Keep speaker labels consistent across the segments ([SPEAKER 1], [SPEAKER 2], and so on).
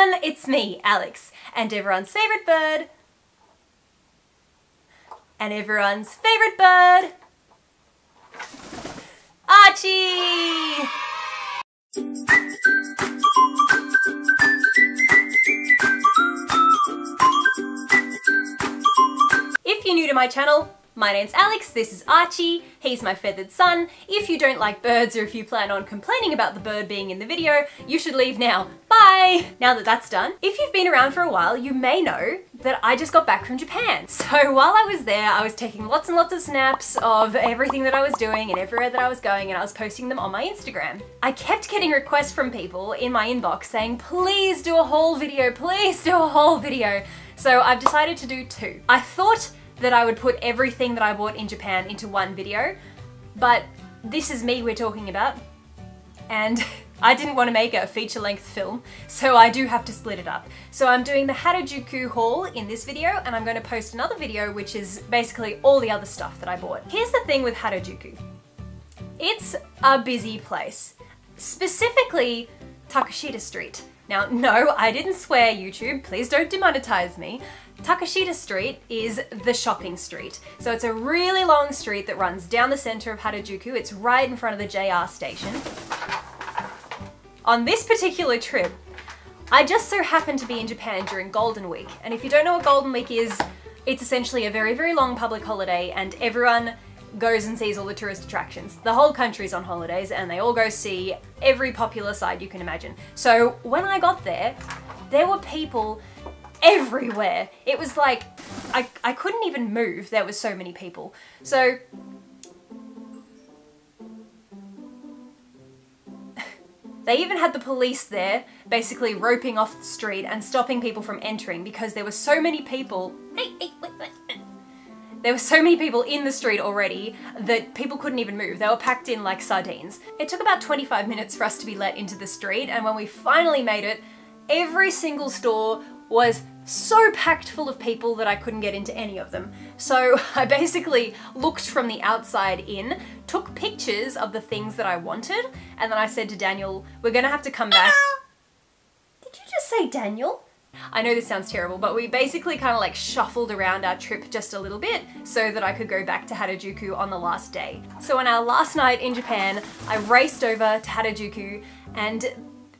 [SPEAKER 1] everyone, it's me, Alex, and everyone's favourite bird, and everyone's favourite bird, Archie! If you're new to my channel, my name's Alex, this is Archie, he's my feathered son. If you don't like birds or if you plan on complaining about the bird being in the video, you should leave now. Bye! Now that that's done, if you've been around for a while, you may know that I just got back from Japan. So while I was there, I was taking lots and lots of snaps of everything that I was doing and everywhere that I was going and I was posting them on my Instagram. I kept getting requests from people in my inbox saying, please do a whole video, please do a whole video. So I've decided to do two. I thought that I would put everything that I bought in Japan into one video, but this is me we're talking about, and I didn't want to make a feature-length film, so I do have to split it up. So I'm doing the Harajuku haul in this video, and I'm going to post another video which is basically all the other stuff that I bought. Here's the thing with Harajuku. It's a busy place. Specifically, Takeshita Street. Now, no, I didn't swear, YouTube. Please don't demonetize me. Takeshita Street is the shopping street. So it's a really long street that runs down the center of Harajuku. It's right in front of the JR station. On this particular trip, I just so happened to be in Japan during Golden Week. And if you don't know what Golden Week is, it's essentially a very, very long public holiday and everyone goes and sees all the tourist attractions. The whole country's on holidays and they all go see every popular site you can imagine. So when I got there, there were people everywhere. It was like, I, I couldn't even move, there was so many people. So, they even had the police there, basically roping off the street and stopping people from entering because there were so many people. There were so many people in the street already that people couldn't even move. They were packed in like sardines. It took about 25 minutes for us to be let into the street and when we finally made it, every single store was so packed full of people that I couldn't get into any of them. So I basically looked from the outside in, took pictures of the things that I wanted, and then I said to Daniel, we're gonna have to come back. Did you just say Daniel? I know this sounds terrible, but we basically kind of like shuffled around our trip just a little bit so that I could go back to Harajuku on the last day. So on our last night in Japan, I raced over to Harajuku and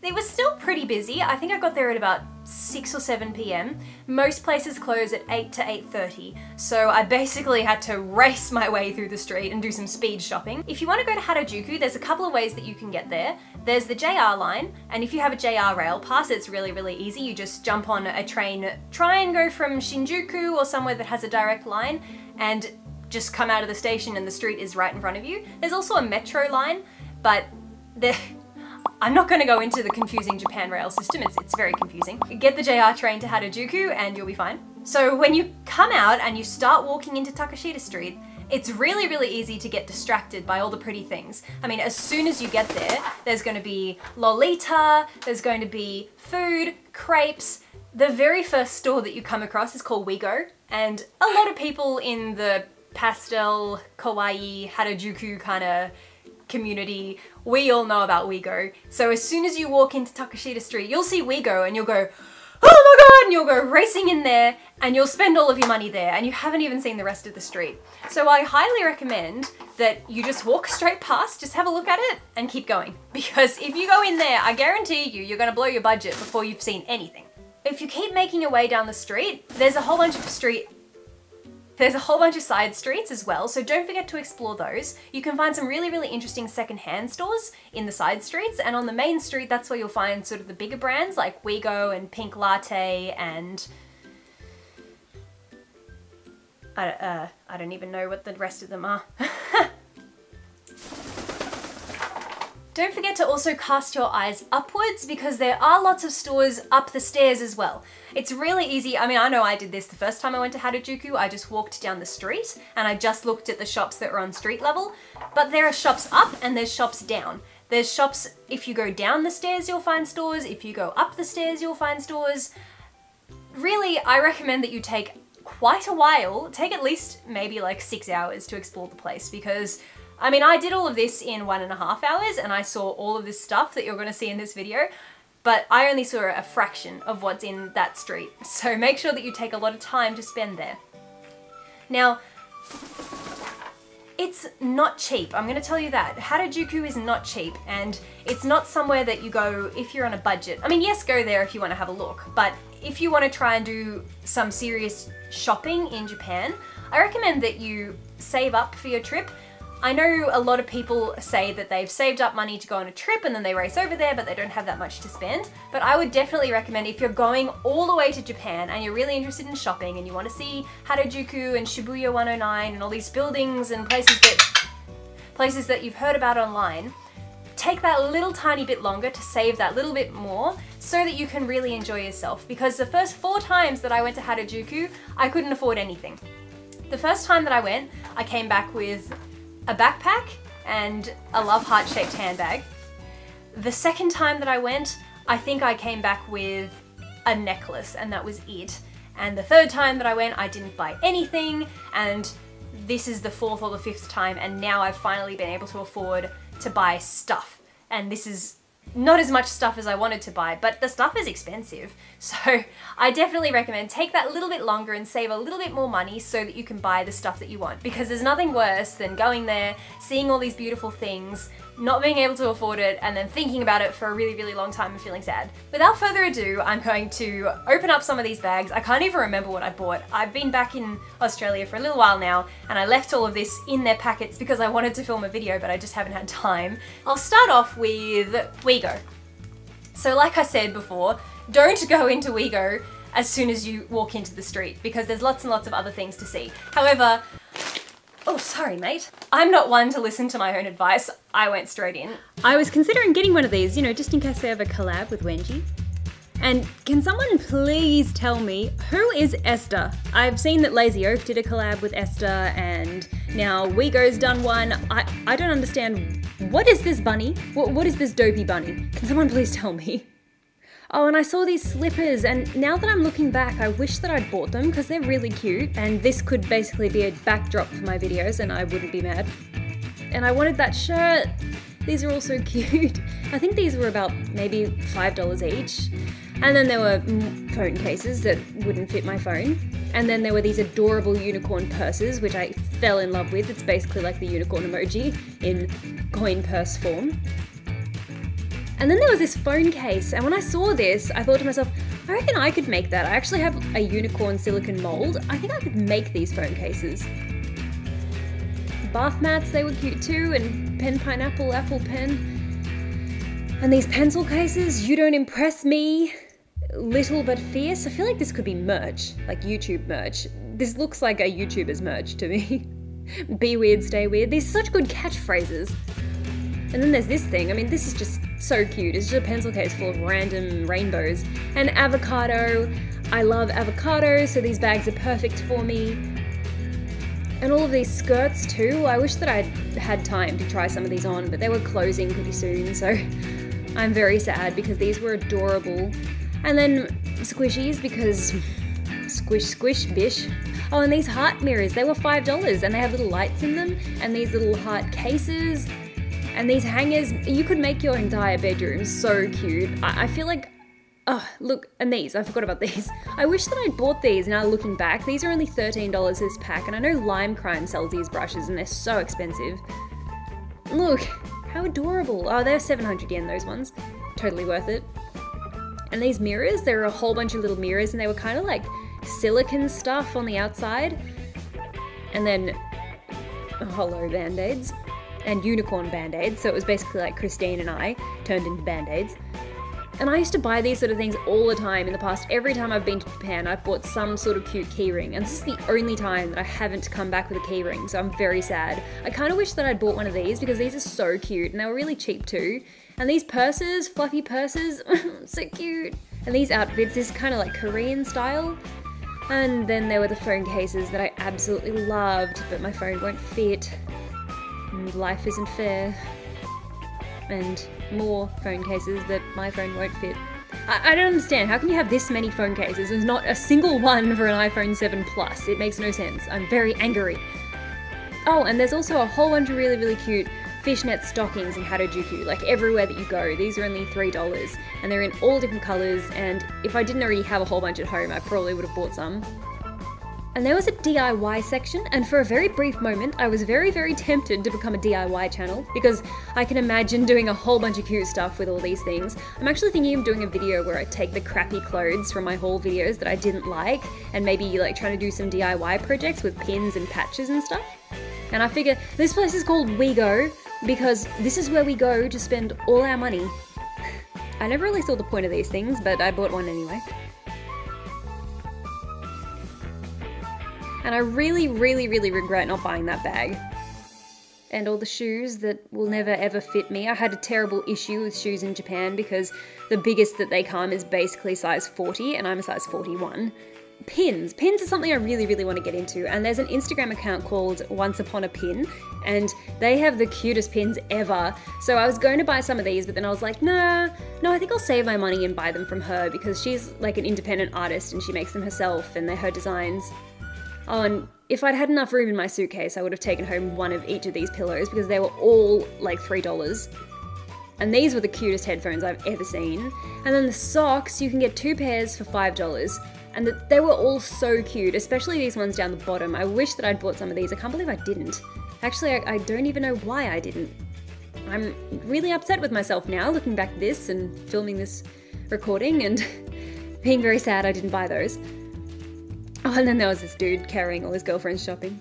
[SPEAKER 1] it was still pretty busy. I think I got there at about 6 or 7 p.m. Most places close at 8 to 8.30, so I basically had to race my way through the street and do some speed shopping. If you want to go to Harajuku, there's a couple of ways that you can get there. There's the JR line, and if you have a JR rail pass, it's really, really easy. You just jump on a train, try and go from Shinjuku or somewhere that has a direct line, and just come out of the station and the street is right in front of you. There's also a metro line, but there I'm not going to go into the confusing Japan rail system, it's, it's very confusing. Get the JR train to Harajuku and you'll be fine. So when you come out and you start walking into Takeshita Street, it's really, really easy to get distracted by all the pretty things. I mean, as soon as you get there, there's going to be Lolita, there's going to be food, crepes. The very first store that you come across is called Wego, and a lot of people in the pastel, kawaii, Harajuku kind of community, we all know about Wego. So as soon as you walk into Takeshita Street, you'll see Wego and you'll go, oh my god, and you'll go racing in there and you'll spend all of your money there and you haven't even seen the rest of the street. So I highly recommend that you just walk straight past, just have a look at it and keep going. Because if you go in there, I guarantee you, you're gonna blow your budget before you've seen anything. If you keep making your way down the street, there's a whole bunch of street there's a whole bunch of side streets as well, so don't forget to explore those. You can find some really, really interesting secondhand stores in the side streets, and on the main street, that's where you'll find sort of the bigger brands like Wego and Pink Latte and... I, uh, I don't even know what the rest of them are. Don't forget to also cast your eyes upwards because there are lots of stores up the stairs as well. It's really easy. I mean, I know I did this the first time I went to Harajuku. I just walked down the street and I just looked at the shops that were on street level. But there are shops up and there's shops down. There's shops, if you go down the stairs, you'll find stores. If you go up the stairs, you'll find stores. Really, I recommend that you take quite a while, take at least maybe like six hours to explore the place because I mean, I did all of this in one and a half hours and I saw all of this stuff that you're gonna see in this video.
[SPEAKER 2] but I only saw a fraction of what's in that street. So make sure that you take a lot of time to spend there. Now, it's not cheap. I'm gonna tell you that. Harajuku is not cheap and it's not somewhere that you go if you're on a budget. I mean, yes, go there if you wanna have a look, but if you wanna try and do some serious shopping in Japan, I recommend that you save up for your trip I know a lot of people say that they've saved up money to go on a trip and then they race over there, but they don't have that much to spend. But I would definitely recommend if you're going all the way to Japan and you're really interested in shopping and you want to see Harajuku and Shibuya 109 and all these buildings and places that places that you've heard about online, take that little tiny bit longer to save that little bit more so that you can really enjoy yourself. Because the first four times that I went to Harajuku, I couldn't afford anything. The first time that I went, I came back with a backpack and a love heart shaped handbag. The second time that I went, I think I came back with a necklace and that was it. And the third time that I went, I didn't buy anything and this is the fourth or the fifth time and now I've finally been able to afford to buy stuff. And this is not as much stuff as I wanted to buy, but the stuff is expensive. So I definitely recommend take that a little bit longer and save a little bit more money so that you can buy the stuff that you want. Because there's nothing worse than going there, seeing all these beautiful things, not being able to afford it, and then thinking about it for a really, really long time and feeling sad. Without further ado, I'm going to open up some of these bags. I can't even remember what I bought. I've been back in Australia for a little while now, and I left all of this in their packets because I wanted to film a video, but I just haven't had time. I'll start off with Wego. So like I said before, don't go into Wego as soon as you walk into the street because there's lots and lots of other things to see. However, oh sorry mate, I'm not one to listen to my own advice. I went straight in.
[SPEAKER 1] I was considering getting one of these, you know, just in case they have a collab with Wenji. And can someone please tell me who is Esther? I've seen that Lazy Oaf did a collab with Esther, and now Wego's done one. I, I don't understand. What is this bunny? What, what is this dopey bunny? Can someone please tell me? Oh, and I saw these slippers, and now that I'm looking back, I wish that I'd bought them because they're really cute, and this could basically be a backdrop for my videos, and I wouldn't be mad. And I wanted that shirt. These are all so cute. I think these were about maybe $5 each. And then there were phone cases that wouldn't fit my phone. And then there were these adorable unicorn purses, which I fell in love with. It's basically like the unicorn emoji in coin purse form. And then there was this phone case, and when I saw this, I thought to myself, I reckon I could make that. I actually have a unicorn silicon mold. I think I could make these phone cases. Bath mats, they were cute too, and pen pineapple, apple pen. And these pencil cases, you don't impress me. Little but fierce. I feel like this could be merch, like YouTube merch. This looks like a YouTuber's merch to me. be weird, stay weird. These are such good catchphrases. And then there's this thing. I mean, this is just so cute. It's just a pencil case full of random rainbows. And avocado. I love avocado, so these bags are perfect for me. And all of these skirts too. I wish that I'd had time to try some of these on, but they were closing pretty soon, so I'm very sad because these were adorable. And then squishies because squish squish bish. Oh, and these heart mirrors, they were $5 and they have little lights in them and these little heart cases and these hangers, you could make your entire bedroom so cute. I, I feel like Oh, look, and these, I forgot about these. I wish that I'd bought these now looking back. These are only $13 this pack, and I know Lime Crime sells these brushes and they're so expensive. Look, how adorable. Oh, they're 700 yen, those ones. Totally worth it. And these mirrors, there are a whole bunch of little mirrors and they were kind of like silicon stuff on the outside. And then hollow band-aids and unicorn band-aids. So it was basically like Christine and I turned into band-aids. And I used to buy these sort of things all the time in the past. Every time I've been to Japan, I've bought some sort of cute keyring. And this is the only time that I haven't come back with a keyring, so I'm very sad. I kind of wish that I'd bought one of these because these are so cute and they were really cheap too. And these purses, fluffy purses, so cute. And these outfits is kind of like Korean style. And then there were the phone cases that I absolutely loved, but my phone won't fit. And life isn't fair and more phone cases that my phone won't fit. I, I, don't understand. How can you have this many phone cases and not a single one for an iPhone 7 Plus? It makes no sense. I'm very angry. Oh, and there's also a whole bunch of really, really cute
[SPEAKER 3] fishnet stockings in Harajuku, like everywhere that you go. These are only $3 and they're in all different colours and if I didn't already have a whole bunch at home, I probably would have bought some. And there was a DIY section, and for a very brief moment, I was very, very tempted to become a DIY channel because I can imagine doing a whole bunch of cute stuff with all these things. I'm actually thinking of doing a video where I take the crappy clothes from my haul videos that I didn't like and maybe like trying to do some DIY projects with pins and patches and stuff. And I figure this place is called WeGo because this is where we go to spend all our money. I never really saw the point of these things, but I bought one anyway. And I really, really, really regret not buying that bag. And all the shoes that will never ever fit me. I had a terrible issue with shoes in Japan because the biggest that they come is basically size 40 and I'm a size 41. Pins. Pins are something I really, really want to get into. And there's an Instagram account called Once Upon a Pin, and they have the cutest pins ever. So I was going to buy some of these, but then I was like, nah, no, I think I'll save my money and buy them from her because she's like an independent artist and she makes them herself and they're her designs. And if I'd had enough room in my suitcase, I would have taken home one of each of these pillows because they were all like $3. And these were the cutest headphones I've ever seen. And then the socks, you can get two pairs for $5. And the, they were all so cute, especially these ones down the bottom. I wish that I'd bought some of these. I can't believe I didn't. Actually, I, I don't even know why I didn't. I'm really upset with myself now, looking back at this and filming this recording and being very sad I didn't buy those. Oh, and then there was this dude carrying all his girlfriends shopping.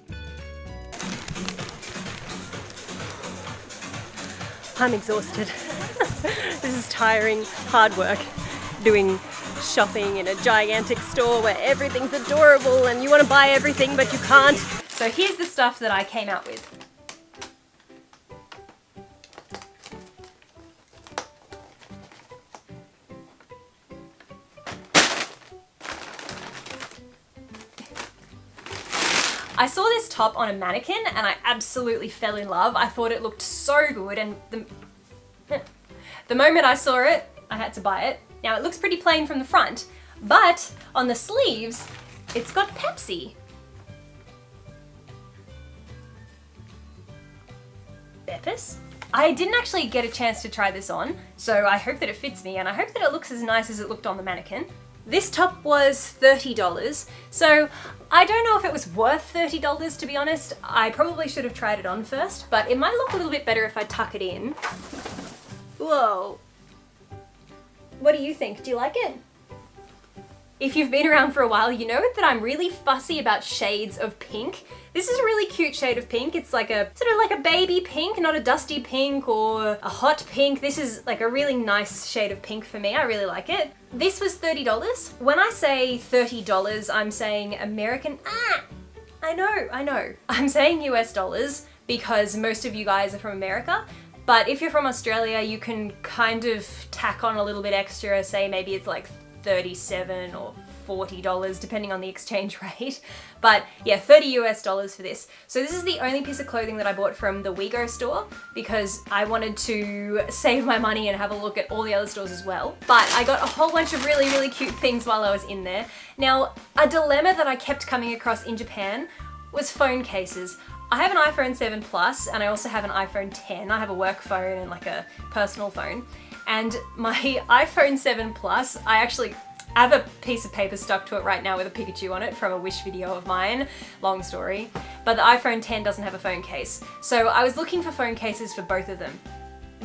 [SPEAKER 4] I'm exhausted. this is tiring, hard work, doing shopping in a gigantic store where everything's adorable and you want to buy everything but you can't.
[SPEAKER 1] So here's the stuff that I came out with. Top on a mannequin and I absolutely fell in love. I thought it looked so good and the, the moment I saw it, I had to buy it. Now it looks pretty plain from the front, but on the sleeves, it's got Pepsi. Beppis? I didn't actually get a chance to try this on, so I hope that it fits me and I hope that it looks as nice as it looked on the mannequin. This top was $30, so I don't know if it was worth $30 to be honest. I probably should have tried it on first, but it might look a little bit better if I tuck it in. Whoa. What do you think? Do you like it? If you've been around for a while, you know that I'm really fussy about shades of pink. This is a really cute shade of pink. It's like a sort of like a baby pink, not a dusty pink or a hot pink. This is like a really nice shade of pink for me. I really like it. This was $30. When I say $30, I'm saying American, ah, I know, I know. I'm saying US dollars because most of you guys are from America. But if you're from Australia, you can kind of tack on a little bit extra, say maybe it's like 37 or $40 depending on the exchange rate. But yeah, 30 US dollars for this. So this is the only piece of clothing that I bought from the WeGo store because I wanted to save my money and have a look at all the other stores as well. But I got a whole bunch of really, really cute things while I was in there. Now, a dilemma that I kept coming across in Japan was phone cases. I have an iPhone 7 Plus and I also have an iPhone 10. I have a work phone and like a personal phone. And my iPhone 7 Plus, I actually I have a piece of paper stuck to it right now with a Pikachu on it from a Wish video of mine, long story. But the iPhone 10 doesn't have a phone case. So I was looking for phone cases for both of them.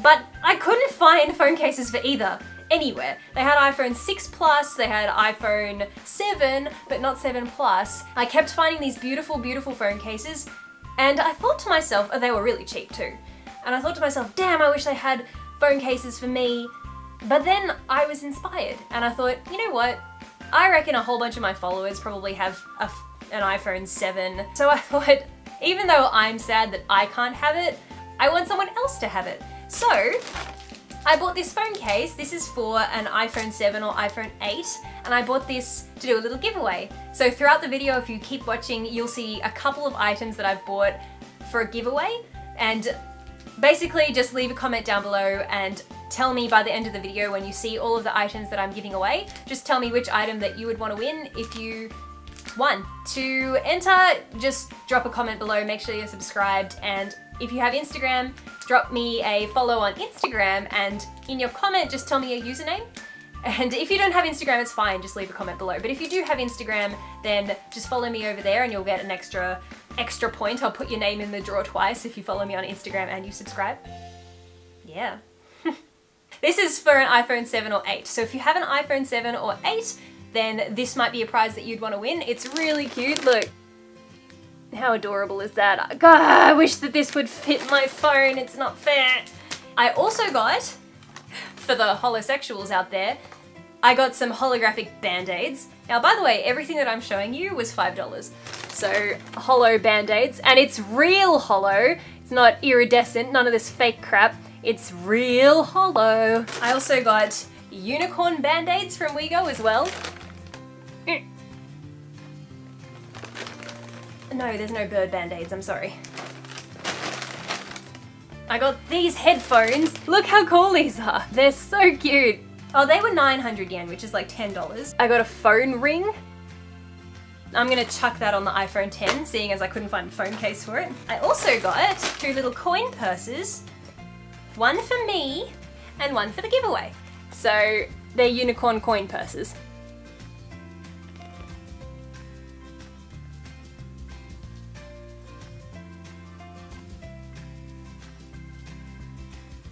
[SPEAKER 1] But I couldn't find phone cases for either anywhere. They had iPhone 6 Plus, they had iPhone 7, but not 7 Plus. I kept finding these beautiful, beautiful phone cases, and I thought to myself, oh, they were really cheap too. And I thought to myself, damn, I wish they had phone cases for me. But then I was inspired and I thought, you know what? I reckon a whole bunch of my followers probably have a, an iPhone 7. So I thought, even though I'm sad that I can't have it, I want someone else to have it. So I bought this phone case. This is for an iPhone 7 or iPhone 8 and I bought this to do a little giveaway. So throughout the video, if you keep watching, you'll see a couple of items that I've bought for a giveaway and basically just leave a comment down below and tell me by the end of the video when you see all of the items that I'm giving away, just tell me which item that you would want to win if you won. To enter, just drop a comment below, make sure you're subscribed, and if you have Instagram, drop me a follow on Instagram and in your comment, just tell me your username. And if you don't have Instagram, it's fine, just leave a comment below. But if you do have Instagram, then just follow me over there and you'll get an extra extra point. I'll put your name in the draw twice if you follow me on Instagram and you subscribe. Yeah. this is for an iPhone 7 or 8. So if you have an iPhone 7 or 8, then this might be a prize that you'd want to win. It's really cute. Look, how adorable is that? God, I wish that this would fit my phone. It's not fair. I also got, for the holosexuals out there, I got some holographic band-aids. Now, by the way, everything that I'm showing you was $5. So, hollow band-aids, and it's real hollow. It's not iridescent, none of this fake crap. It's real hollow. I also got unicorn band-aids from WeGo as well. Mm. No, there's no bird band-aids, I'm sorry. I got these headphones. Look how cool these are. They're so cute. Oh, they were 900 yen, which is like $10. I got a phone ring. I'm gonna chuck that on the iPhone 10, seeing as I couldn't find a phone case for it. I also got two little coin purses. One for me, and one for the giveaway. So, they're unicorn coin purses.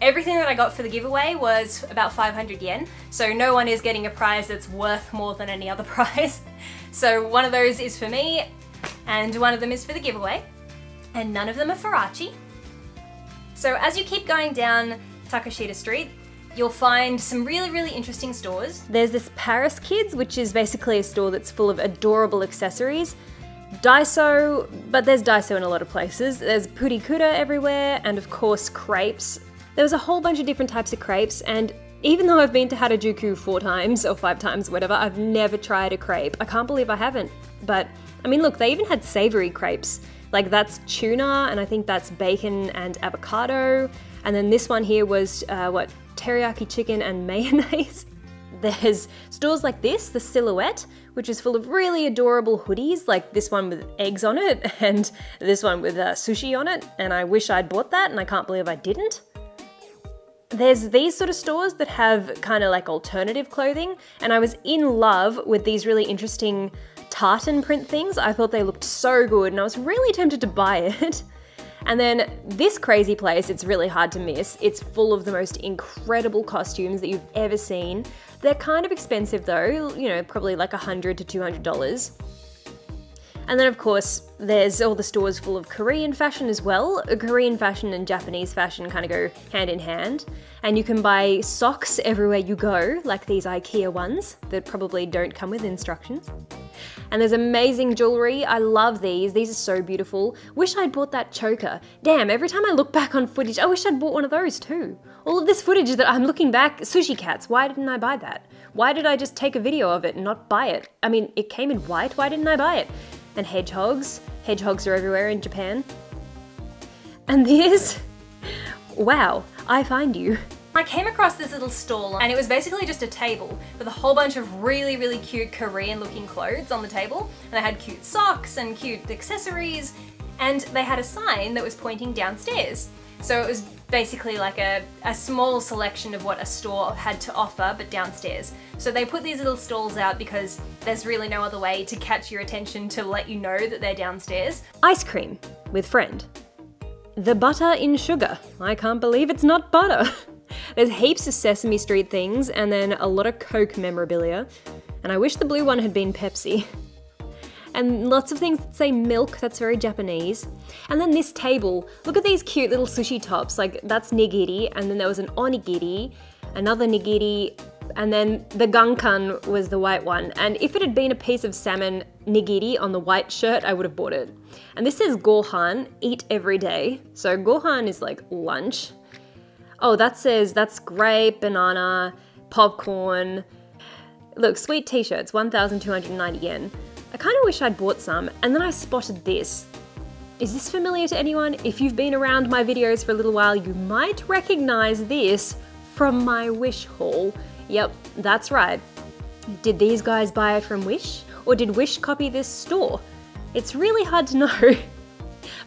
[SPEAKER 1] Everything that I got for the giveaway was about 500 yen, so no one is getting a prize that's worth more than any other prize. So one of those is for me, and one of them is for the giveaway, and none of them are for Archie. So as you keep going down Takeshita Street, you'll find some really, really interesting stores. There's this Paris Kids, which is basically a store that's full of adorable accessories. Daiso, but there's Daiso in a lot of places. There's Purikura everywhere, and of course crepes. There was a whole bunch of different types of crepes, and even though I've been to Harajuku four times or five times, whatever, I've never tried a crepe. I can't believe I haven't. But I mean, look, they even had savory crepes. Like that's tuna, and I think that's bacon and avocado. And then this one here was uh, what teriyaki chicken and mayonnaise. There's stores like this, the Silhouette, which is full of really adorable hoodies, like this one with eggs on it, and this one with uh, sushi on it. And I wish I'd bought that, and I can't believe I didn't there's these sort of stores that have kind of like alternative clothing, and I was in love with these really interesting tartan print things. I thought they looked so good, and I was really tempted to buy it. And then this crazy place, it's really hard to miss. It's full of the most incredible costumes that you've ever seen. They're kind of expensive though, you know, probably like a hundred to two hundred dollars. And then, of course, there's all the stores full of Korean fashion as well. Korean fashion and Japanese fashion kind of go hand in hand. And you can buy socks everywhere you go, like these IKEA ones that probably don't come with instructions. And there's amazing jewellery. I love these. These are so beautiful. Wish I'd bought that choker. Damn, every time I look back on footage, I wish I'd bought one of those too. All of this footage that I'm looking back, sushi cats, why didn't I buy that? Why did I just take a video of it and not buy it? I mean, it came in white, why didn't I buy it? And hedgehogs. Hedgehogs are everywhere in Japan. And this, wow, I find you. I came across this little stall and it was basically just a table with a whole bunch of really, really cute Korean looking clothes on the table. And they had cute socks and cute accessories and they had a sign that was pointing downstairs. So it was basically like a, a small selection of what a store had to offer, but downstairs. So they put these little stalls out because there's really no other way to catch your attention to let you know that they're downstairs. Ice cream with friend. The butter in sugar. I can't believe it's not butter. There's heaps of Sesame Street things and then a lot of Coke memorabilia. And I wish the blue one had been Pepsi. and lots of things that say milk, that's very Japanese. And then this table, look at these cute little sushi tops, like that's nigiri, and then there was an onigiri, another nigiri, and then the gunkan was the white one. And if it had been a piece of salmon nigiri on the white shirt, I would have bought it. And this says gohan, eat every day. So gohan is like lunch. Oh, that says that's grape, banana, popcorn. Look, sweet t-shirts, 1,290 yen. Kind of wish I'd bought some, and then I spotted this. Is this familiar to anyone? If you've been around my videos for a little while, you might recognize this from my Wish haul. Yep, that's right. Did these guys buy it from Wish? Or did Wish copy this store? It's really hard to know.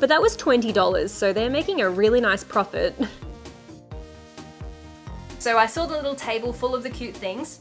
[SPEAKER 3] But that was $20, so they're making a really nice profit.
[SPEAKER 1] So I saw the little table full of the cute things.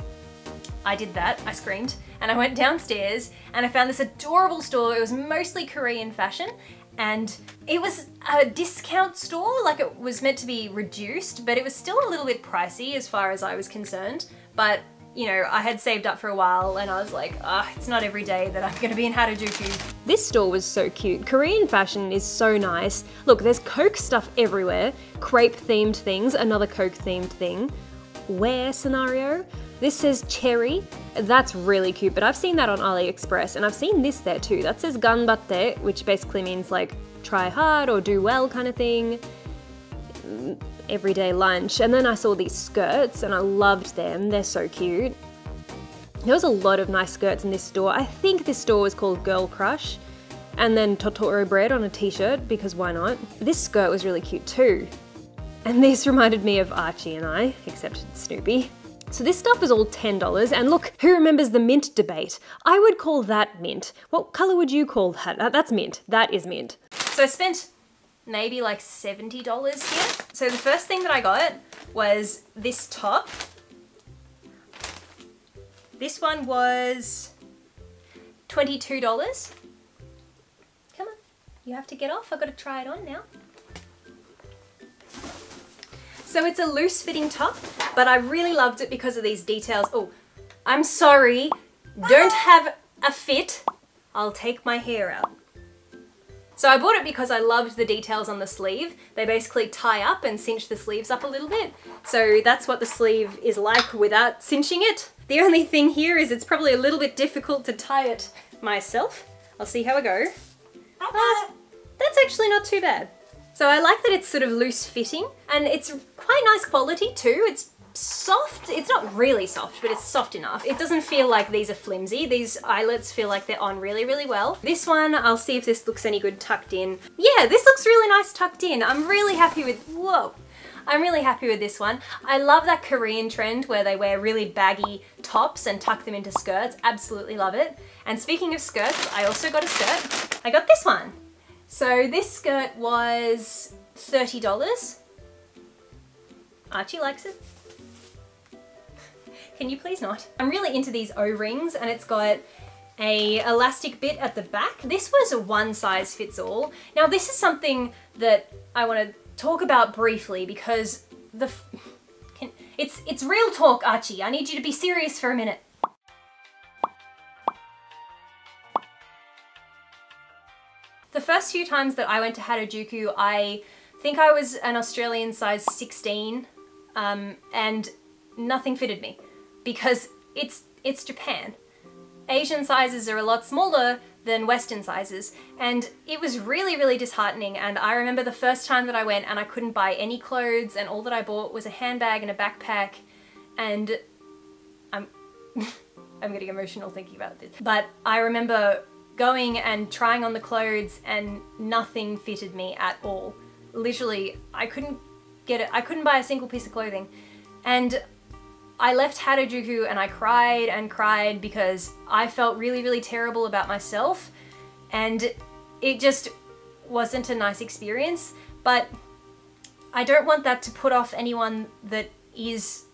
[SPEAKER 1] I did that, I screamed, and I went downstairs and I found this adorable store. It was mostly Korean fashion and it was a discount store, like it was meant to be reduced, but it was still a little bit pricey as far as I was concerned. But you know, I had saved up for a while and I was like, ah, it's not every day that I'm gonna be in Harajuku.
[SPEAKER 3] This store was so cute. Korean fashion is so nice. Look, there's Coke stuff everywhere. Crepe themed things, another Coke themed thing. Wear scenario. This says cherry. That's really cute, but I've seen that on AliExpress and I've seen this there too. That says ganbatte, which basically means like try hard or do well kind of thing everyday lunch. And then I saw these skirts and I loved them. They're so cute. There was a lot of nice skirts in this store. I think this store was called Girl Crush. And then Totoro bread on a t-shirt, because why not? This skirt was really cute too. And this reminded me of Archie and I, except Snoopy. So this stuff was all $10, and look, who remembers the mint debate? I would call that mint. What colour would you call that? That's mint. That is mint.
[SPEAKER 1] So I spent maybe like $70 here. So the first thing that I got was this top. This one was $22. Come on, you have to get off. I've got to try it on now. So it's a loose fitting top, but I really loved it because of these details. Oh, I'm sorry, don't have a fit. I'll take my hair out. So I bought it because I loved the details on the sleeve. They basically tie up and cinch the sleeves up a little bit. So that's what the sleeve is like without cinching it. The only thing here is it's probably a little bit difficult to tie it myself. I'll see how I go. Uh, that's actually not too bad. So I like that it's sort of loose fitting and it's quite nice quality too. It's soft. It's not really soft, but it's soft enough. It doesn't feel like these are flimsy. These eyelets feel like they're on really, really well. This one, I'll see if this looks any good tucked in. Yeah, this looks really nice tucked in. I'm really happy with, whoa. I'm really happy with this one. I love that Korean trend where they wear really baggy tops and tuck them into skirts. Absolutely love it. And speaking of skirts, I also got a skirt. I got this one. So this skirt was $30. Archie likes it. Can you please not? I'm really into these O-rings and it's got a elastic bit at the back. This was a one size fits all. Now this is something that I want to talk about briefly because the can, it's it's real talk, Archie. I need you to be serious for a minute. The first few times that I went to Harajuku, I think I was an Australian size 16 um, and nothing fitted me because it's, it's Japan. Asian sizes are a lot smaller than Western sizes and it was really really disheartening and I remember the first time that I went and I couldn't buy any clothes and all that I bought was a handbag and a backpack and I'm I'm getting emotional thinking about this but I remember going and trying on the clothes and nothing fitted me at all. Literally I couldn't get it I couldn't buy a single piece of clothing. And I left Harajuku and I cried and cried because I felt really, really terrible about myself. And it just wasn't a nice experience. But I don't want that to put off anyone that is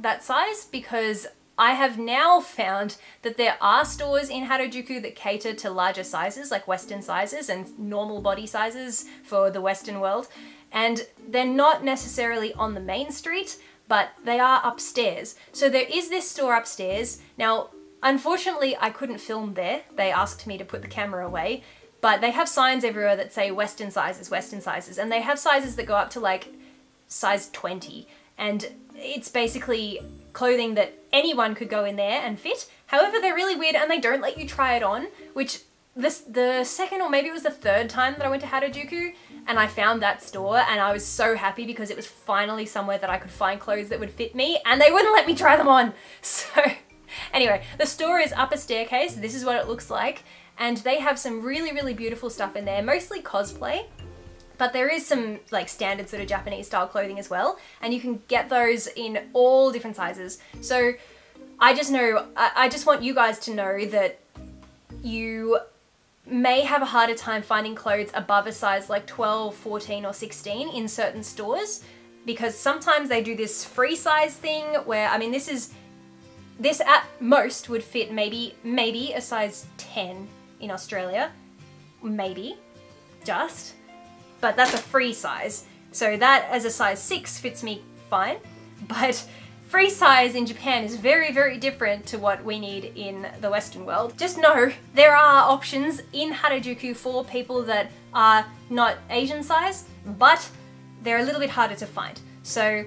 [SPEAKER 1] that size because I have now found that there are stores in Harajuku that cater to larger sizes, like Western sizes and normal body sizes for the Western world. And they're not necessarily on the main street, but they are upstairs. So there is this store upstairs. Now, unfortunately, I couldn't film there. They asked me to put the camera away, but they have signs everywhere that say Western sizes, Western sizes, and they have sizes that go up to like size 20. And it's basically clothing that anyone could go in there and fit. However, they're really weird and they don't let you try it on, which this the second or maybe it was the third time that I went to Harajuku, and I found that store and I was so happy because it was finally somewhere that I could find clothes that would fit me and they wouldn't let me try them on. So anyway, the store is up a staircase. This is what it looks like. And they have some really, really beautiful stuff in there, mostly cosplay. But there is some like standard sort of Japanese style clothing as well. And you can get those in all different sizes. So I just know, I, I just want you guys to know that you may have a harder time finding clothes above a size like 12, 14, or 16 in certain stores because sometimes they do this free size thing where, I mean, this is, this at most would fit maybe, maybe a size 10 in Australia. Maybe. Just. But that's a free size. So that as a size 6 fits me fine. But free size in Japan is very, very different to what we need in the Western world. Just know there are options in Harajuku for people that are not Asian size, but they're a little bit harder to find. So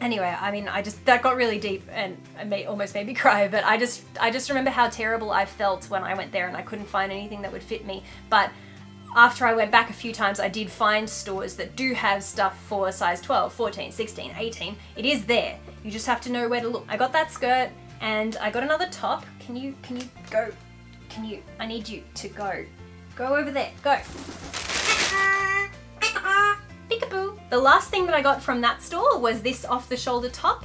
[SPEAKER 1] anyway, I mean, I just, that got really deep and may, almost made me cry, but I just, I just remember how terrible I felt when I went there and I couldn't find anything that would fit me. But after I went back a few times, I did find stores that do have stuff for size 12, 14, 16, 18. It is there. You just have to know where to look. I got that skirt and I got another top. Can you, can you go? Can you, I need you to go. Go over there, go. Peekaboo. The last thing that I got from that store was this off-the-shoulder top.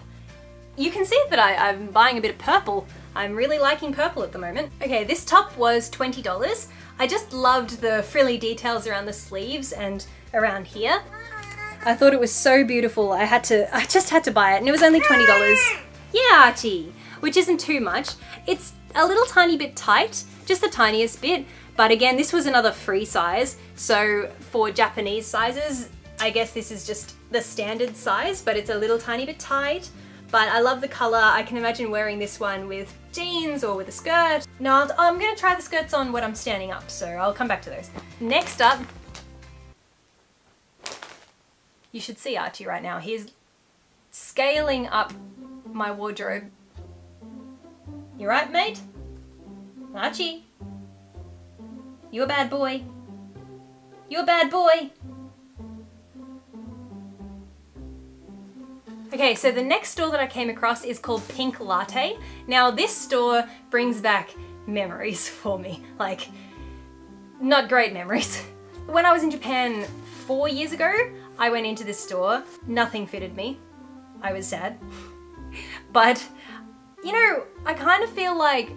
[SPEAKER 1] You can see that I, I'm buying a bit of purple. I'm really liking purple at the moment. Okay, this top was $20. I just loved the frilly details around the sleeves and around here. I thought it was so beautiful. I had to, I just had to buy it and it was only $20. Yeah, Archie, which isn't too much. It's a little tiny bit tight, just the tiniest bit. But again, this was another free size. So for Japanese sizes, I guess this is just the standard size, but it's a little tiny bit tight. But I love the color. I can imagine wearing this one with jeans or with a skirt. No, oh, I'm gonna try the skirts on when I'm standing up, so I'll come back to those. Next up, you should see Archie right now. He's scaling up my wardrobe. You right, mate? Archie? You a bad boy? You a bad boy? Okay, so the next store that I came across is called Pink Latte. Now this store brings back memories for me, like not great memories. When I was in Japan four years ago, I went into this store, nothing fitted me. I was sad. But, you know, I kind of feel like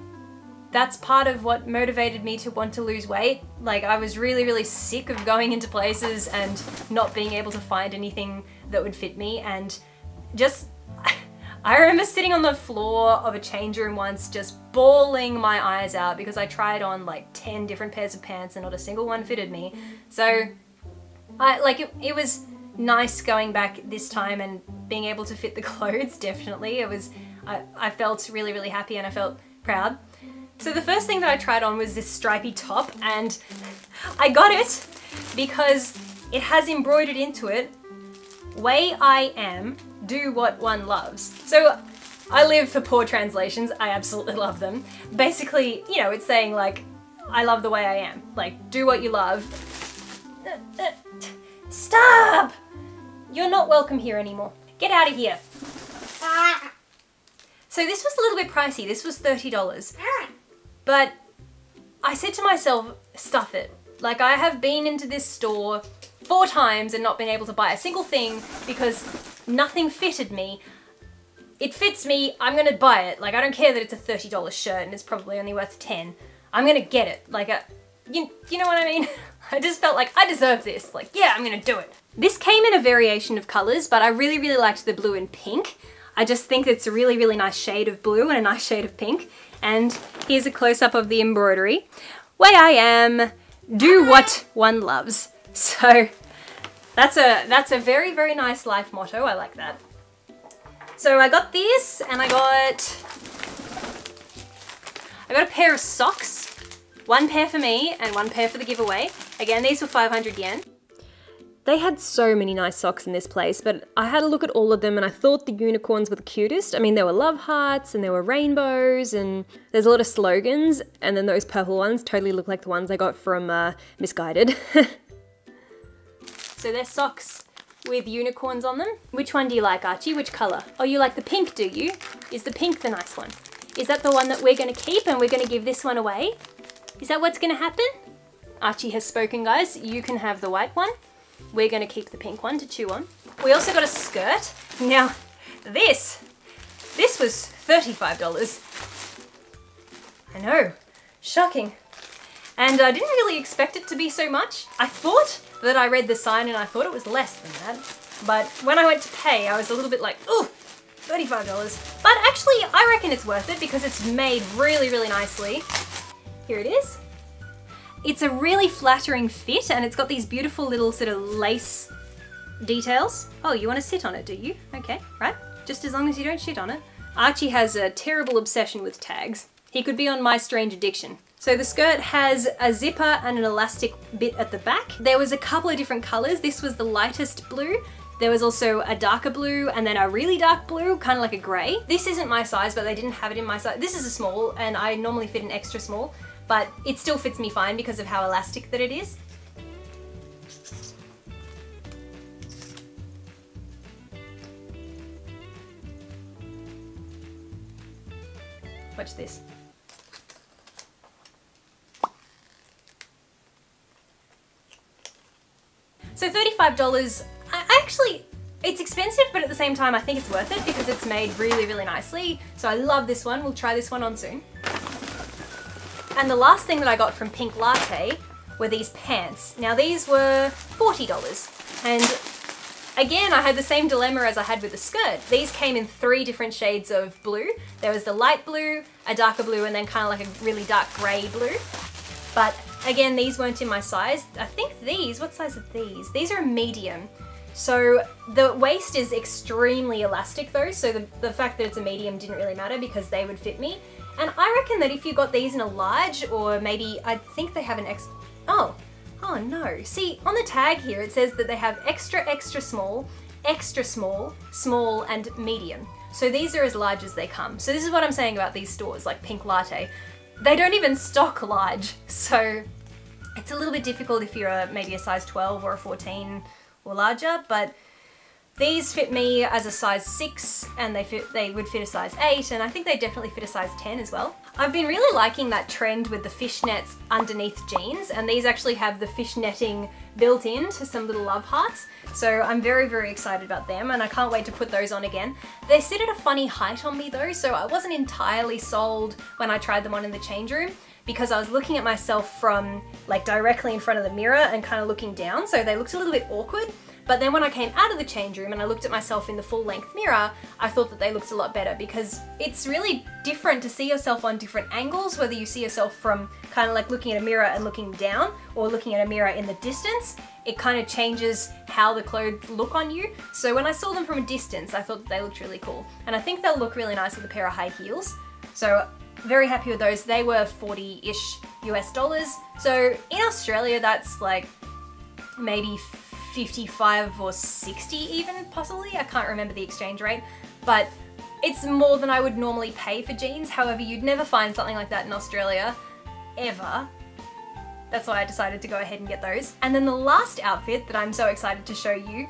[SPEAKER 1] that's part of what motivated me to want to lose weight. Like I was really, really sick of going into places and not being able to find anything that would fit me and just I remember sitting on the floor of a change room once just bawling my eyes out because I tried on like 10 different pairs of pants and not a single one fitted me. So I like it, it was nice going back this time and being able to fit the clothes definitely. It was I, I felt really really happy and I felt proud. So the first thing that I tried on was this stripy top and I got it because it has embroidered into it way I am do what one loves. So I live for poor translations. I absolutely love them. Basically, you know, it's saying like, I love the way I am. Like, do what you love. Stop! You're not welcome here anymore. Get out of here. So this was a little bit pricey. This was $30. But I said to myself, stuff it. Like I have been into this store four times and not been able to buy a single thing because nothing fitted me. It fits me, I'm gonna buy it. Like I don't care that it's a $30 shirt and it's probably only worth 10. I'm gonna get it. Like a, you, you know what I mean? I just felt like I deserve this. Like, yeah, I'm gonna do it. This came in a variation of colors, but I really, really liked the blue and pink. I just think it's a really, really nice shade of blue and a nice shade of pink. And here's a close-up of the embroidery. Way I am, do what one loves. So that's a that's a very very nice life motto. I like that. So I got this and I got I got a pair of socks. One pair for me and one pair for the giveaway. Again, these were 500 yen. They had so many nice socks in this place, but I had a look at all of them and I thought the unicorns were the cutest. I mean, there were love hearts and there were rainbows and there's a lot of slogans. And then those purple ones totally look like the ones I got from uh, Missguided. so they're socks with unicorns on them. Which one do you like, Archie? Which colour? Oh, you like the pink, do you? Is the pink the nice one? Is that the one that we're going to keep and we're going to give this one away? Is that what's going to happen? Archie has spoken, guys. You can have the white one. We're going to keep the pink one to chew on. We also got a skirt. Now, this, this was $35. I know, shocking. And I didn't really expect it to be so much. I thought that I read the sign and I thought it was less than that. But when I went to pay, I was a little bit like, ooh, $35. But actually, I reckon it's worth it because it's made really, really nicely. Here it is. It's a really flattering fit and it's got these beautiful little sort of lace details. Oh, you want to sit on it, do you? Okay, right. Just as long as you don't shit on it. Archie has a terrible obsession with tags. He could be on My Strange Addiction. So the skirt has a zipper and an elastic bit at the back. There was a couple of different colors. This was the lightest blue. There was also a darker blue and then a really dark blue, kind of like a gray. This isn't my size, but they didn't have it in my size. This is a small and I normally fit an extra small, but it still fits me fine because of how elastic that it is. Watch this. So $35, I actually, it's expensive, but at the same time, I think it's worth it because it's made really, really nicely. So I love this one. We'll try this one on soon. And the last thing that I got from Pink Latte were these pants. Now these were $40. And again, I had the same dilemma as I had with the skirt. These came in three different shades of blue. There was the light blue, a darker blue, and then kind of like a really dark gray blue. But again, these weren't in my size. I think these, what size are these? These are medium. So the waist is extremely elastic though, so the, the fact that it's a medium didn't really matter because they would fit me. And I reckon that if you got these in a large, or maybe, I think they have an X, oh, oh no. See, on the tag here it says that they have extra, extra small, extra small, small, and medium. So these are as large as they come. So this is what I'm saying about these stores, like Pink Latte. They don't even stock large, so it's a little bit difficult if you're a, maybe a size 12 or a 14 or larger, but these fit me as a size 6 and they fit they would fit a size 8 and I think they definitely fit a size 10 as well. I've been really liking that trend with the fishnets underneath jeans and these actually have the fishnetting built in to some little love hearts. So I'm very, very excited about them and I can't wait to put those on again. They sit at a funny height on me though, so I wasn't entirely sold when I tried them on in the change room because I was looking at myself from like directly in front of the mirror and kind of looking down, so they looked a little bit awkward. But then when I came out of the change room and I looked at myself in the full length mirror, I thought that they looked a lot better because it's really different to see yourself on different angles, whether you see yourself from kind of like looking at a mirror and looking down or looking at a mirror in the distance. It kind of changes how the clothes look on you. So when I saw them from a distance, I thought that they looked really cool. And I think they'll look really nice with a pair of high heels. So very happy with those. They were 40-ish US dollars. So in Australia, that's like maybe 55 or 60 even, possibly. I can't remember the exchange rate, but it's more than I would normally pay for jeans. However, you'd never find something like that in Australia, ever. That's why I decided to go ahead and get those. And then the last outfit that I'm so excited to show you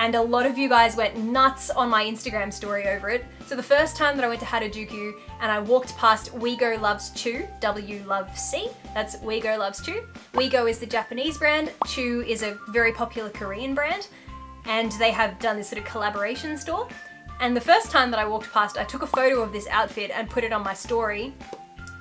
[SPEAKER 1] and a lot of you guys went nuts on my Instagram story over it. So the first time that I went to Harajuku and I walked past Wego Loves Chuu, W Love C, that's Wego Loves Chuu. Wego is the Japanese brand, Chuu is a very popular Korean brand, and they have done this sort of collaboration store. And the first time that I walked past, I took a photo of this outfit and put it on my story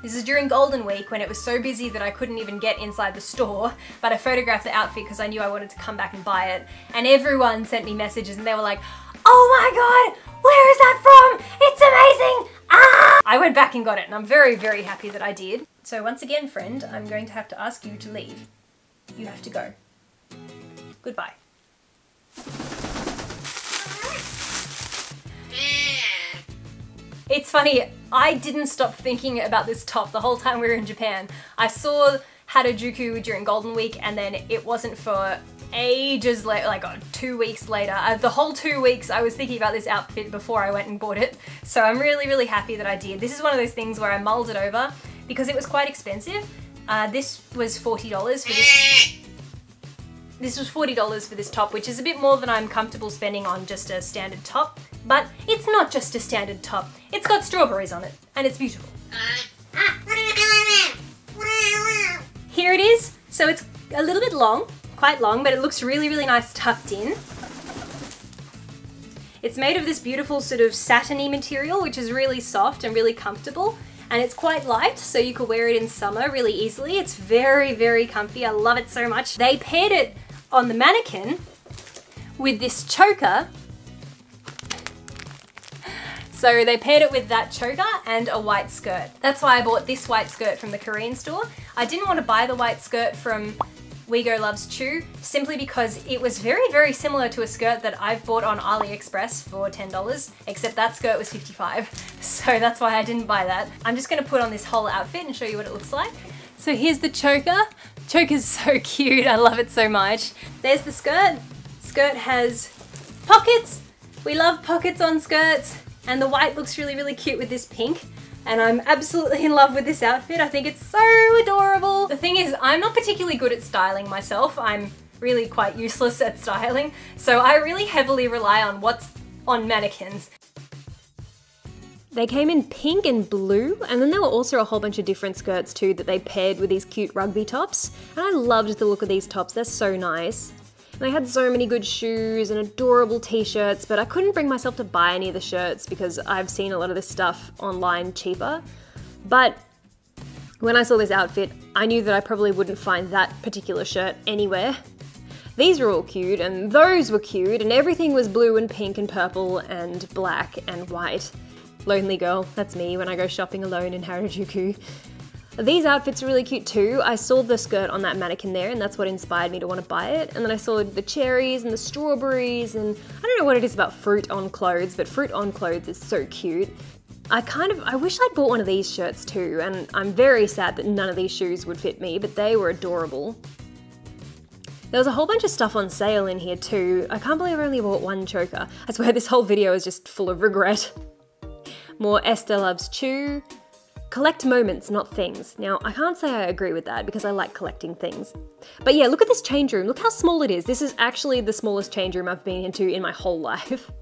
[SPEAKER 1] this is during Golden Week when it was so busy that I couldn't even get inside the store, but I photographed the outfit because I knew I wanted to come back and buy it. And everyone sent me messages and they were like, oh my god, where is that from? It's amazing! Ah! I went back and got it and I'm very, very happy that I did. So once again, friend, I'm going to have to ask you to leave. You have to go. Goodbye. It's funny, I didn't stop thinking about this top the whole time we were in Japan. I saw Harajuku during Golden Week and then it wasn't for ages later, like oh, two weeks later. Uh, the whole two weeks I was thinking about this outfit before I went and bought it. So I'm really, really happy that I did. This is one of those things where I mulled it over because it was quite expensive. Uh, this was $40 for this. This was $40 for this top, which is a bit more than I'm comfortable spending on just a standard top. But it's not just a standard top. It's got strawberries on it, and it's beautiful. Here it is. So it's a little bit long, quite long, but it looks really, really nice tucked in. It's made of this beautiful sort of satiny material, which is really soft and really comfortable. and it's quite light so you could wear it in summer really easily. It's very, very comfy. I love it so much. They paired it on the mannequin with this choker so they paired it with that choker and a white skirt. That's why I bought this white skirt from the Korean store. I didn't want to buy the white skirt from WeGo Loves Chuu simply because it was very, very similar to a skirt that I've bought on AliExpress for $10, except that skirt was 55. So that's why I didn't buy that. I'm just gonna put on this whole outfit and show you what it looks like. So here's the choker. Choker's so cute, I love it so much. There's the skirt. Skirt has pockets. We love pockets on skirts. And the white looks really, really cute with this pink. And I'm absolutely in love with this outfit. I think it's so adorable. The thing is, I'm not particularly good at styling myself. I'm really quite useless at styling. So I really heavily rely on what's on mannequins. They came in pink and blue, and then there were also a whole bunch of different skirts too that they paired with these cute rugby tops. And I loved the look of these tops, they're so nice. And I had so many good shoes and adorable t-shirts, but I couldn't bring myself to buy any of the shirts because I've seen a lot of this stuff online cheaper. But when I saw this outfit, I knew that I probably wouldn't find that particular shirt anywhere. These were all cute, and those were cute, and everything was blue and pink and purple and black and white. Lonely girl, that's me when I go shopping alone in Harajuku. These outfits are really cute too. I saw the skirt on that mannequin there and that's what inspired me to want to buy it. And then I saw the cherries and the strawberries and I don't know what it is about fruit on clothes, but fruit on clothes is so cute. I kind of, I wish I'd bought one of these shirts too, and I'm very sad that none of these shoes would fit me, but they were adorable. There was a whole bunch of stuff on sale in here too. I can't believe I only bought one choker. I swear this whole video is just full of regret. More Esther Loves Chuu, Collect moments, not things. Now, I can't say I agree with that because I like collecting things. But yeah, look at this change room. Look how small it is. This is actually the smallest change room I've been into in my whole life.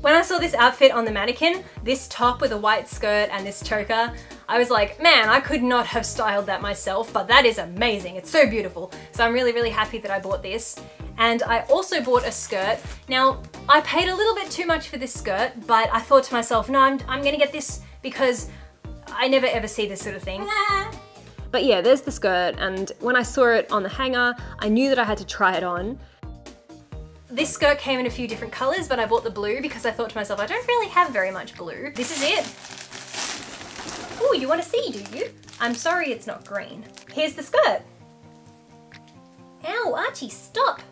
[SPEAKER 1] When I saw this outfit on the mannequin, this top with a white skirt and this choker, I was like, man, I could not have styled that myself, but that is amazing. It's so beautiful. So I'm really, really happy that I bought this. And I also bought a skirt. Now, I paid a little bit too much for this skirt, but I thought to myself, no, I'm, I'm gonna get this because I never ever see this sort of thing. But yeah, there's the skirt, and when I saw it on the hanger, I knew that I had to try it on. This skirt came in a few different colours, but I bought the blue because I thought to myself, I don't really have very much blue. This is it. Oh, you want to see, do you? I'm sorry it's not green. Here's the skirt. Ow, Archie, stop.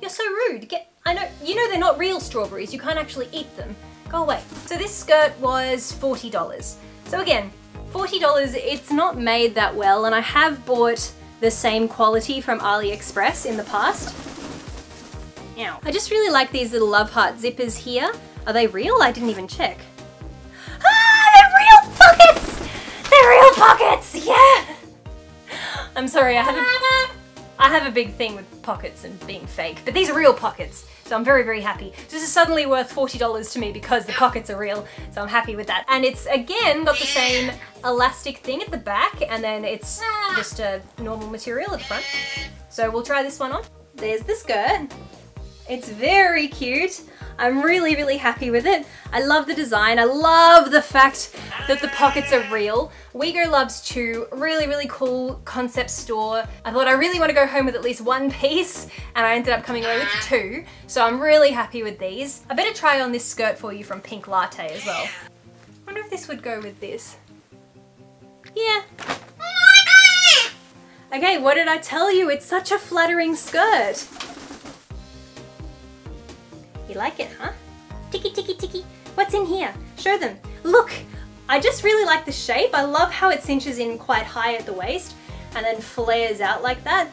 [SPEAKER 1] You're so rude. Get, I know, you know they're not real strawberries. You can't actually eat them. Go away. So this skirt was $40. So again, $40, it's not made that well and I have bought the same quality from AliExpress in the past. Ow. I just really like these little love heart zippers here. Are they real? I didn't even check. Ah, they're real pockets! They're real pockets, yeah! I'm sorry, I have a, I have a big thing with pockets and being fake, but these are real pockets. So I'm very, very happy. This is suddenly worth $40 to me because the pockets are real. So I'm happy with that. And it's again got the same elastic thing at the back and then it's just a normal material at the front. So we'll try this one on. There's the skirt. It's very cute. I'm really, really happy with it. I love the design. I love the fact that the pockets are real. WeGo Loves Chuu, really, really cool concept store. I thought I really want to go home with at least one piece and I ended up coming away with two. So I'm really happy with these. I better try on this skirt for you from Pink Latte as well. I wonder if this would go with this. Yeah. Okay, what did I tell you? It's such a flattering skirt. You like it, huh? Ticky, ticky, ticky. What's in here? Show them. Look, I just really like the shape. I love how it cinches in quite high at the waist and then flares out like that.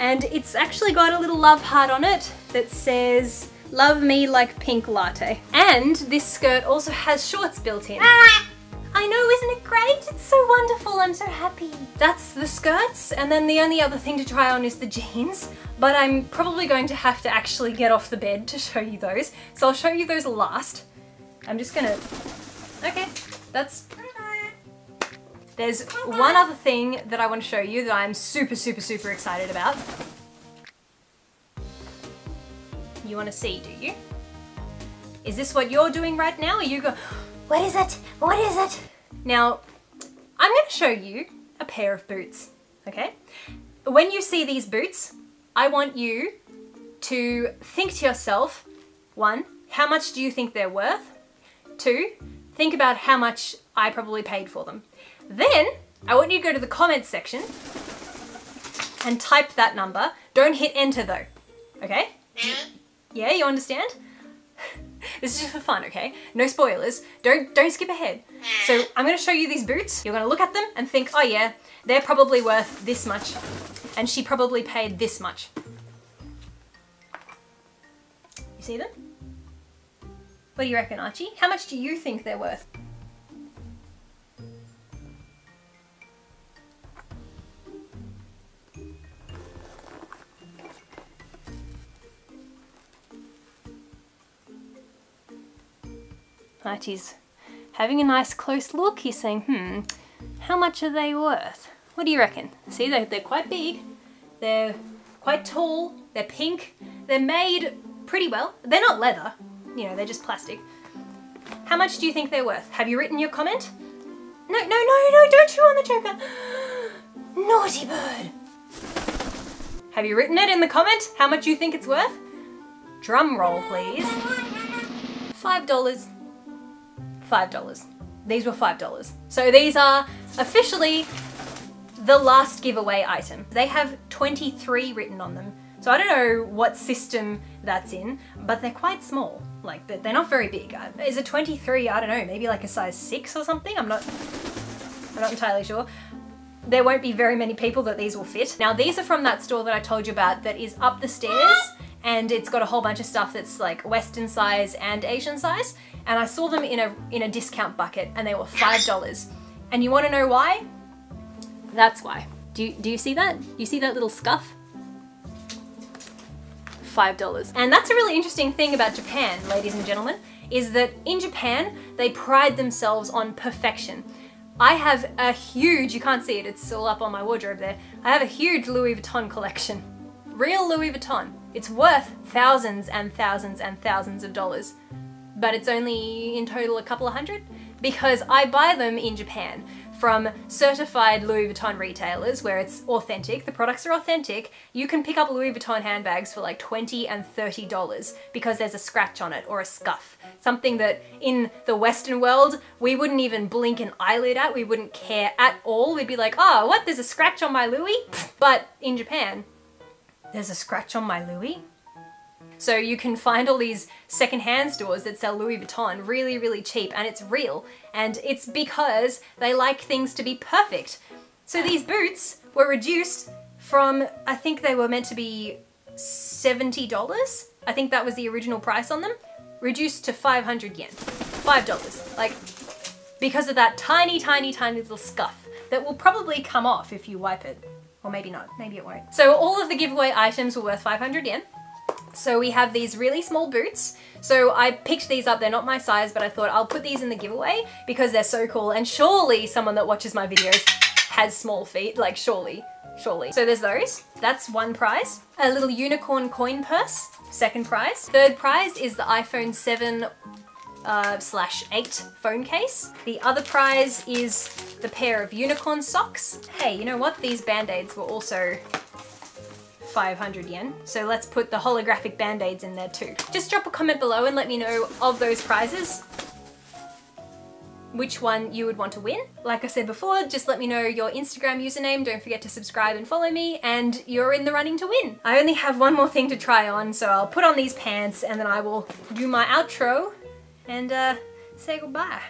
[SPEAKER 1] And it's actually got a little love heart on it that says, love me like pink latte. And this skirt also has shorts built in. I know, isn't it great? It's so wonderful, I'm so happy. That's the skirts, and then the only other thing to try on is the jeans, but I'm probably going to have to actually get off the bed to show you those. So I'll show you those last. I'm just gonna, okay, that's, there's one other thing that I want to show you that I'm super, super, super excited about. You want to see, do you? Is this what you're doing right now? Or you go, What is it? What is it? Now, I'm going to show you a pair of boots, okay? When you see these boots, I want you to think to yourself, one, how much do you think they're worth? Two, think about how much I probably paid for them. Then, I want you to go to the comments section and type that number. Don't hit enter though, okay? Yeah, you understand? this is just for fun, okay? No spoilers. Don't don't skip ahead. So I'm gonna show you these boots. You're gonna look at them and think, oh yeah, they're probably worth this much. And she probably paid this much. You see them? What do you reckon, Archie? How much do you think they're worth? Archie's having a nice close look. He's saying, hmm, how much are they worth? What do you reckon? See, they're, they're quite big. They're quite tall. They're pink. They're made pretty well. They're not leather. You know, they're just plastic. How much do you think they're worth? Have you written your comment? No, no, no, no, don't chew on the joker. Naughty bird. Have you written it in the comment? How much you think it's worth? Drum roll, please. Five dollars. Five dollars. These were five dollars. So these are officially the last giveaway item. They have 23 written on them. So I don't know what system that's in, but they're quite small. Like they're not very big. Uh, is it 23? I don't know, maybe like a size six or something? I'm not, I'm not entirely sure. There won't be very many people that these will fit. Now these are from that store that I told you about that is up the stairs and it's got a whole bunch of stuff that's like Western size and Asian size. And I saw them in a, in a discount bucket and they were $5. And you wanna know why? That's why. Do you, do you see that? You see that little scuff? $5. And that's a really interesting thing about Japan, ladies and gentlemen, is that in Japan, they pride themselves on perfection. I have a huge, you can't see it, it's still up on my wardrobe there, I have a huge Louis Vuitton collection. Real Louis Vuitton. It's worth thousands and thousands and thousands of dollars, but it's only in total a couple of hundred because I buy them in Japan from certified Louis Vuitton retailers where it's authentic, the products are authentic, you can pick up Louis Vuitton handbags for like 20 and $30 because there's a scratch on it or a scuff. Something that in the Western world, we wouldn't even blink an eyelid at, we wouldn't care at all. We'd be like, oh, what, there's a scratch on my Louis? But in Japan, there's a scratch on my Louis? So you can find all these secondhand stores that sell Louis Vuitton really, really cheap and it's real. And it's because they like things to be perfect. So these boots were reduced from, I think they were meant to be $70. I think that was the original price on them. Reduced to 500 yen. $5. Like, because of that tiny, tiny, tiny little scuff that will probably come off if you wipe it. Or maybe not, maybe it won't. So all of the giveaway items were worth 500 yen. So we have these really small boots. So I picked these up, they're not my size, but I thought I'll put these in the giveaway because they're so cool. And surely someone that watches my videos has small feet, like surely, surely. So there's those, that's one prize. A little unicorn coin purse, second prize. Third prize is the iPhone 7 uh, slash 8 phone case. The other prize is the pair of unicorn socks. Hey, you know what? These band-aids were also 500 yen. So let's put the holographic band-aids in there too. Just drop a comment below and let me know of those prizes which one you would want to win. Like I said before, just let me know your Instagram username, don't forget to subscribe and follow me, and you're in the running to win. I only have one more thing to try on, so I'll put on these pants and then I will do my outro and uh, say goodbye.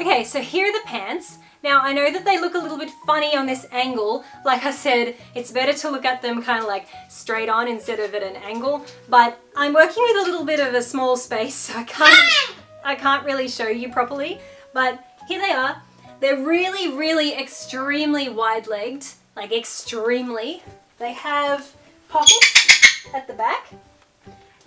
[SPEAKER 1] Okay, so here are the pants. Now I know that they look a little bit funny on this angle. Like I said, it's better to look at them kind of like straight on instead of at an angle. But I'm working with a little bit of a small space, so I can't, I can't really show you properly. But here they are. They're really, really extremely wide-legged, like extremely. They have pockets at the back.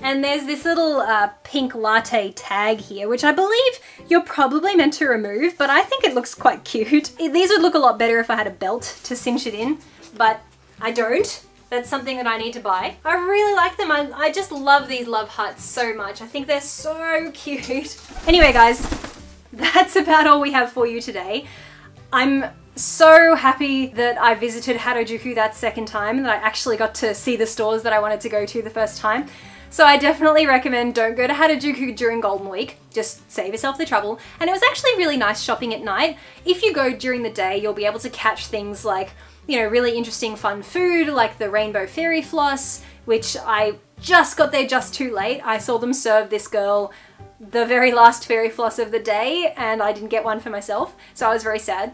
[SPEAKER 1] And there's this little uh, pink latte tag here, which I believe you're probably meant to remove, but I think it looks quite cute. These would look a lot better if I had a belt to cinch it in, but I don't.
[SPEAKER 5] That's something that I need to buy. I really like them. I, I just love these love huts so much. I think they're so cute. Anyway, guys, that's about all we have for you today. I'm so happy that I visited Harajuku that second time that I actually got to see the stores that I wanted to go to the first time. So I definitely recommend don't go to Harajuku during Golden Week. Just save yourself the trouble. And it was actually really nice shopping at night. If you go during the day, you'll be able to catch things like, you know, really interesting fun food like the Rainbow Fairy Floss, which I just got there just too late. I saw them serve this girl the very last fairy floss of the day and I didn't get one for myself, so I was very sad.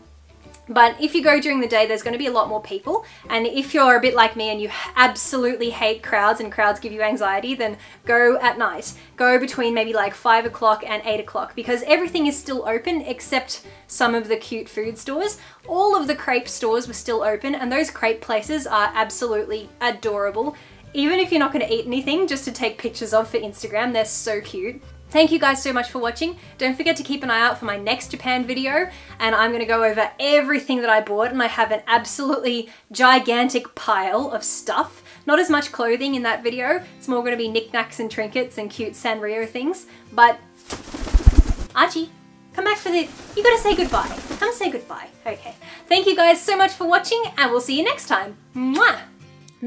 [SPEAKER 5] But if you go during the day, there's going to be a lot more people. And if you're a bit like me and you absolutely hate crowds and crowds give you anxiety, then go at night. Go between maybe like 5 o'clock and 8 o'clock because everything is still open except some of the cute food stores. All of the crepe stores were still open and those crepe places are absolutely adorable. Even if you're not going to eat anything, just to take pictures of for Instagram, they're so cute. Thank you guys so much for watching. Don't forget to keep an eye out for my next Japan video and I'm to go over everything that I bought and I have an absolutely gigantic pile of stuff. Not as much clothing in that video, it's more to be knickknacks and trinkets and cute Sanrio things, but Archie, come back for the... You gotta say goodbye. Come say goodbye. Okay. Thank you guys so much for watching and we'll see you next time. Mwah!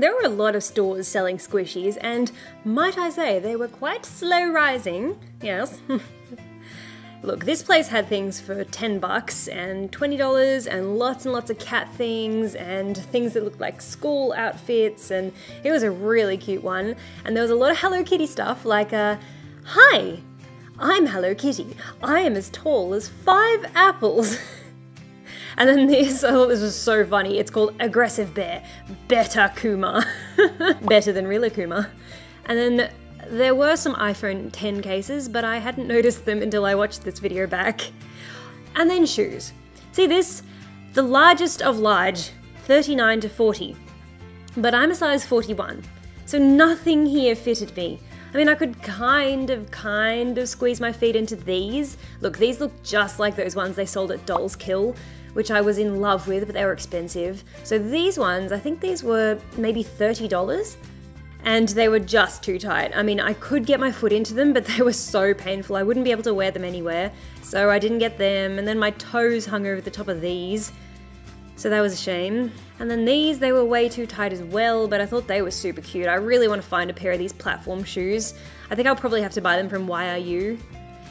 [SPEAKER 1] There were a lot of stores selling squishies, and might I say, they were quite slow rising. Yes. Look, this place had things for 10 bucks and $20 and lots and lots of cat things and things that looked like school outfits and it was a really cute one. And there was a lot of Hello Kitty stuff like, uh, hi, I'm Hello Kitty. I am as tall as five apples. And then this, I thought oh, this was so funny. It's called Aggressive Bear. Better Kuma. Better than real Kuma. And then there were some iPhone 10 cases, but I hadn't noticed them until I watched this video back. And then shoes. See this? The largest of large, 39 to 40. But I'm a size 41, so nothing here fitted me. I mean, I could kind of, kind of squeeze my feet into these. Look, these look just like those ones they sold at Dolls Kill, which I was in love with, but they were expensive. So these ones, I think these were maybe $30 and they were just too tight. I mean, I could get my foot into them, but they were so painful. I wouldn't be able to wear them anywhere. So I didn't get them. And then my toes hung over the top of these. So that was a shame. And then these, they were way too tight as well, but I thought they were super cute. I really want to find a pair of these platform shoes. I think I'll probably have to buy them from YRU.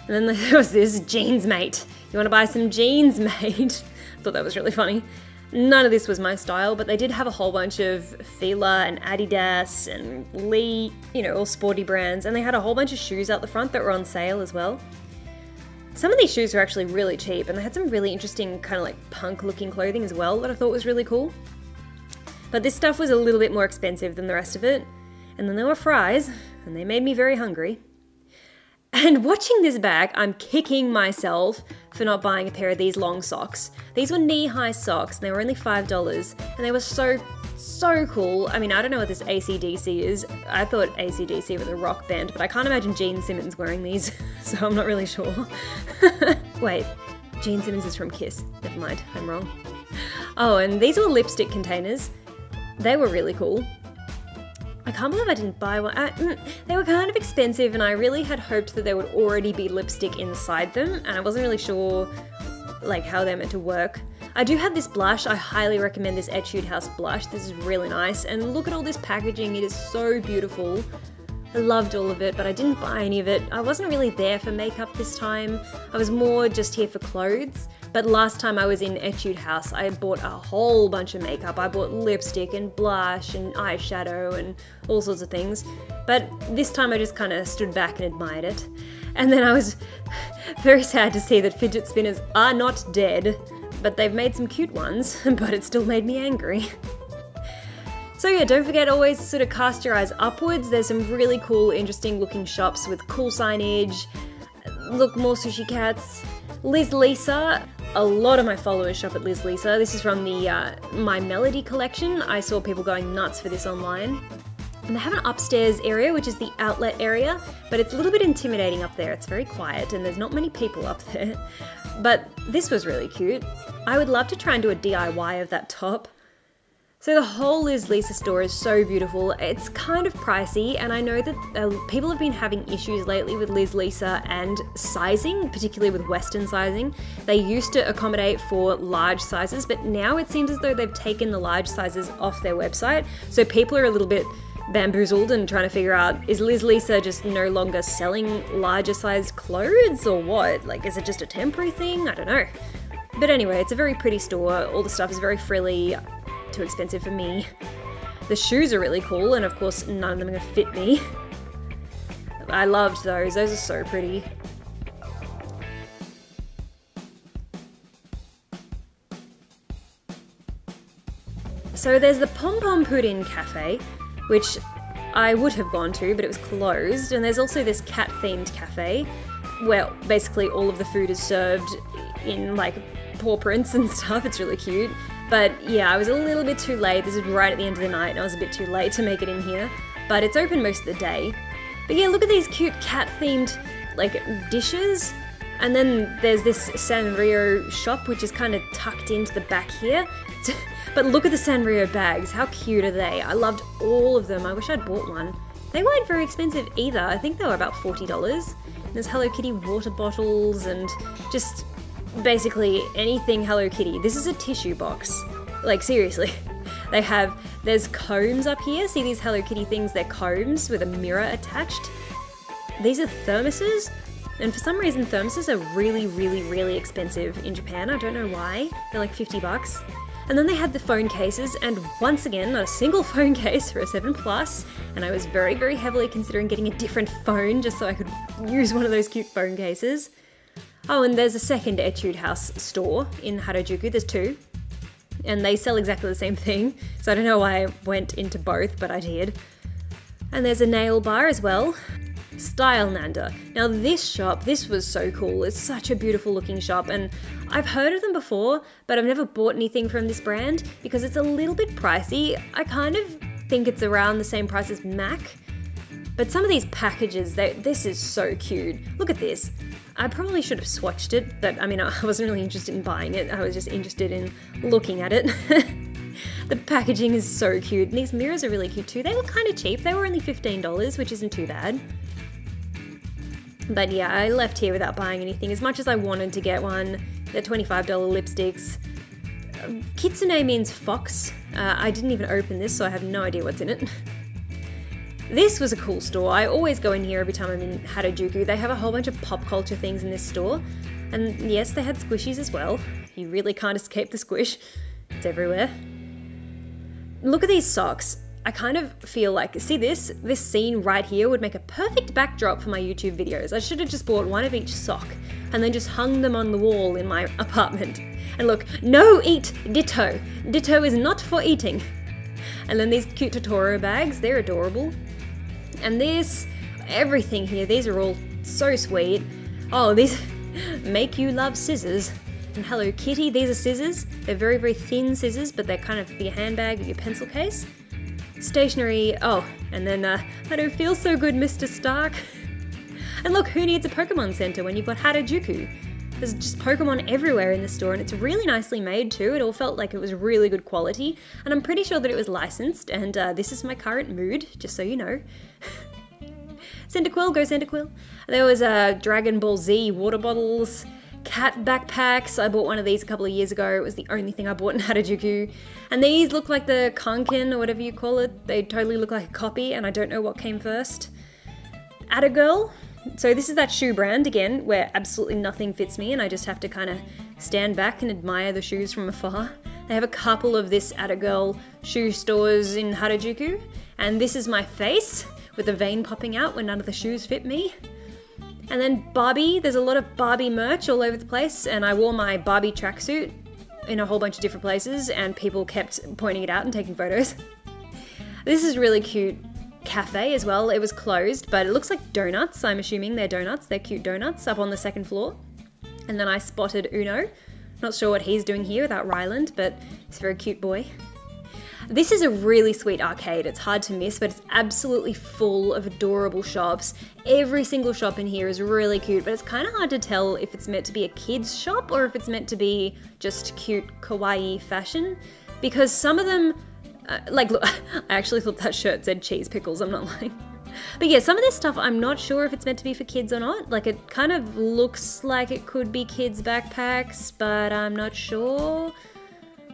[SPEAKER 1] And then there was this jeans mate. You want to buy some jeans mate? thought that was really funny. None of this was my style, but they did have a whole bunch of Fila and Adidas and Lee, you know, all sporty brands, and they had a whole bunch of shoes out the front that were on sale as well. Some of these shoes were actually really cheap, and they had some really interesting kind of like punk looking clothing as well that I thought was really cool. But this stuff was a little bit more expensive than the rest of it. And then there were fries, and they made me very hungry. And watching this bag, I'm kicking myself for not buying a pair of these long socks. These were knee-high socks and they were only $5 and they were so, so cool. I mean, I don't know what this ACDC is. I thought ACDC was a rock band, but I can't imagine Gene Simmons wearing these, so I'm not really sure. Wait, Gene Simmons is from Kiss. Never mind, I'm wrong. Oh, and these were lipstick containers. They were really cool. I can't believe I didn't buy one. I, mm, they were kind of expensive and I really had hoped that there would already be lipstick inside them and I wasn't really sure like how they're meant to work. I do have this blush. I highly recommend this Etude House blush. This is really nice and look at all this packaging. It is so beautiful. I loved all of it, but I didn't buy any of it. I wasn't really there for makeup this time. I was more just here for clothes. But last time I was in Etude House, I bought a whole bunch of makeup. I bought lipstick and blush and eyeshadow and all sorts of things. But this time I just kind of stood back and admired it. And then I was very sad to see that fidget spinners are not dead, but they've made some cute ones, but it still made me angry. So yeah, don't forget always sort of cast your eyes upwards. There's some really cool, interesting looking shops with cool signage. Look, more sushi cats. Liz Lisa, a lot of my followers shop at Liz Lisa. This is from the uh, My Melody collection. I saw people going nuts for this online. And they have an upstairs area, which is the outlet area, but it's a little bit intimidating up there. It's very quiet and there's not many people up there. But this was really cute. I would love to try and do a DIY of that top. So the whole Liz Lisa store is so beautiful. It's kind of pricey, and I know that uh, people have been having issues lately with Liz Lisa and sizing, particularly with Western sizing. They used to accommodate for large sizes, but now it seems as though they've taken the large sizes off their website. So people are a little bit bamboozled and trying to figure out is Liz Lisa just no longer selling larger sized clothes or what? Like, is it just a temporary thing? I don't know. But anyway, it's a very pretty store. All the stuff is very frilly too expensive for me. The shoes are really cool, and of course, none of them are gonna fit me. I loved those, those are so pretty. So there's the Pompompurin Cafe, which I would have gone to, but it was closed. And there's also this cat themed cafe, where basically all of the food is served in like paw prints and stuff. It's really cute. But yeah, I was a little bit too late. This is right at the end of the night, and I was a bit too late to make it in here. But it's open most of the day. But yeah, look at these cute cat themed like dishes. And then there's this Sanrio shop, which is kind of tucked into the back here. but look at the Sanrio bags. How cute are they? I loved all of them. I wish I'd bought one. They weren't very expensive either. I think they were about $40. There's Hello Kitty water bottles and just basically anything Hello Kitty. This is a tissue box. Like, seriously. They have, there's combs up here. See these Hello Kitty things? They're combs with a mirror attached. These are thermoses. And for some reason, thermoses are really, really, really expensive in Japan. I don't know why. They're like 50 bucks. And then they had the phone cases, and once again, not a single phone case for a 7 Plus. And I was very, very heavily considering getting a different phone just so I could use one of those cute phone cases. Oh, and there's a second Etude House store in Harajuku. There's two. And they sell exactly the same thing. So I don't know why I went into both, but I did. And there's a nail bar as well. Style Nanda. Now this shop, this was so cool. It's such a beautiful looking shop and I've heard of them before, but I've never bought anything from this brand because it's a little bit pricey. I kind of think it's around the same price as MAC. But some of these packages, they, this is so cute. Look at this. I probably should have swatched it, but I mean, I wasn't really interested in buying it. I was just interested in looking at it. the packaging is so cute. And these mirrors are really cute too. They were kind of cheap. They were only $15, which isn't too bad. But yeah, I left here without buying anything. As much as I wanted to get one, they're $25 lipsticks. Kitsune means fox. Uh, I didn't even open this, so I have no idea what's in it. This was a cool store. I always go in here every time I'm in Harajuku. They have a whole bunch of pop culture things in this store. And yes, they had squishies as well. You really can't escape the squish. It's everywhere. Look at these socks. I kind of feel like, see this? This scene right here would make a perfect backdrop for my YouTube videos. I should have just bought one of each sock and then just hung them on the wall in my apartment. And look, no eat ditto. Ditto is not for eating. And then these cute Totoro bags, they're adorable. And this, everything here, these are all so sweet. Oh, these make you love scissors. And Hello Kitty, these are scissors. They're very, very thin scissors, but they're kind of for your handbag or your pencil case. Stationery, oh, and then uh, I don't feel so good, Mr. Stark. And look, who needs a Pokemon Center when you've got Harajuku? There's just Pokemon everywhere in the store, and it's really nicely made too. It all felt like it was really good quality, and I'm pretty sure that it was licensed. And uh, this is my current mood, just so you know. Cyndaquil, go Cyndaquil. There was uh, Dragon Ball Z water bottles, cat backpacks. I bought one of these a couple of years ago. It was the only thing I bought in Harajuku. And these look like the Kanken or whatever you call it. They totally look like a copy, and I don't know what came first. Attagirl, so this is that shoe brand again, where absolutely nothing fits me and I just have to kind of stand back and admire the shoes from afar. They have a couple of this Attagirl shoe stores in Harajuku, and this is my face with a vein popping out when none of the shoes fit me. And then Barbie, there's a lot of Barbie merch all over the place, and I wore my Barbie tracksuit in a whole bunch of different places, and people kept pointing it out and taking photos. This is really cute cafe as well. It was closed, but it looks like donuts. I'm assuming they're donuts. They're cute donuts up on the second floor. And then I spotted Uno. Not sure what he's doing here without Ryland, but he's a very cute boy. This is a really sweet arcade. It's hard to miss, but it's absolutely full of adorable shops. Every single shop in here is really cute, but it's kind of hard to tell if it's meant to be a kid's shop or if it's meant to be just cute kawaii fashion because some of them Uh, like, look, I actually thought that shirt said cheese pickles, I'm not lying. But yeah, some of this stuff I'm not sure if it's meant to be for kids or not. Like, it kind of looks like it could be kids' backpacks, but I'm not sure.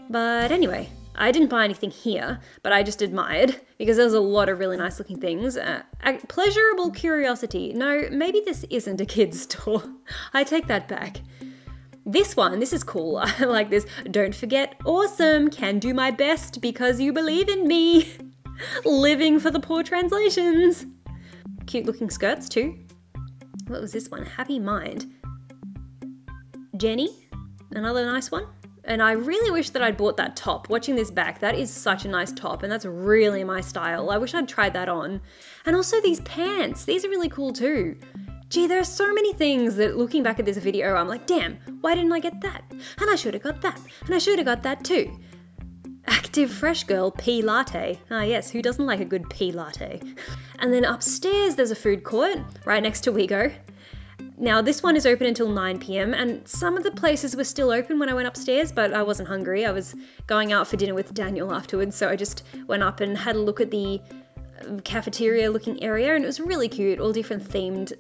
[SPEAKER 1] But anyway, I didn't buy anything here, but I just admired because there's a lot of really nice looking things. Uh, pleasurable curiosity. No, maybe this isn't a kid's store. I take that back. This one, this is cool. I like this. Don't forget, awesome, can do my best because you believe in me. Living for the poor translations. Cute looking skirts too. What was this one? Happy Mind. Jenny, another nice one. And I really wish that I'd bought that top. Watching this back, that is such a nice top, and that's really my style. I wish I'd tried that on. And also these pants, these are really cool too. Gee, there are so many things that looking back at this video, I'm like, damn, why didn't I get that? And I should have got that, and I should have got that too. Active Fresh Girl Pea Latte. Ah, yes, who doesn't like a good pea latte? And then upstairs, there's a food court right next to WeGo. Now, this one is open until 9 pm, and some of the places were still open when I went upstairs, but I wasn't hungry. I was going out for dinner with Daniel afterwards, so I just went up and had a look at the cafeteria looking area and it was really cute all different themed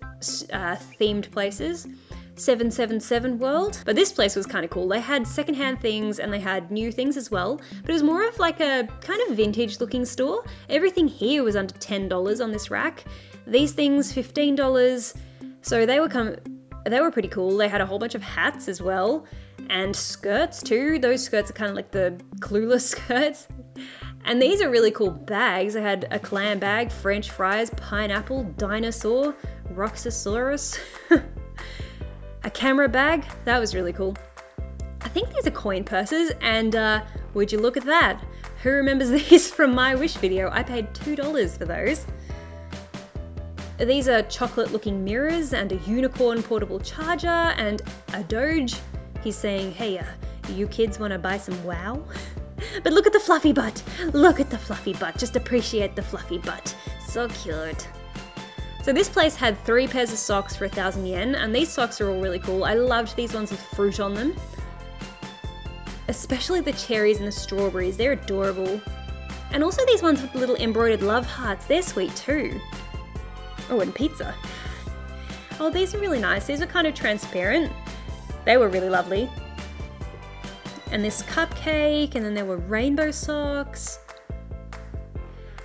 [SPEAKER 1] uh, themed places 777 World. But this place was kind of cool. They had secondhand things and they had new things as well. But it was more of like a kind of vintage looking store. Everything here was under $10 on this rack. These things $15. So they were kind of, they were pretty cool. They had a whole bunch of hats as well and skirts too. Those skirts are kind of like the clueless skirts. And these are really cool bags. I had a clam bag, french fries, pineapple, dinosaur, Roxosaurus, a camera bag. That was really cool. I think these are coin purses, and uh, would you look at that? Who remembers these from my Wish video? I paid $2 for those. These are chocolate looking mirrors and a unicorn portable charger and a Doge. He's saying, hey, uh, you kids want to buy some wow? But look at the fluffy butt. Look at the fluffy butt. Just appreciate the fluffy butt. So cute. So this place had three pairs of socks for a thousand yen, and these socks are all really cool. I loved these ones with fruit on them. Especially the cherries and the strawberries, they're adorable. And also these ones with little embroidered love hearts, they're sweet too. Oh, and pizza. Oh, these are really nice. These are kind of transparent. They were really lovely and this cupcake, and then there were rainbow socks.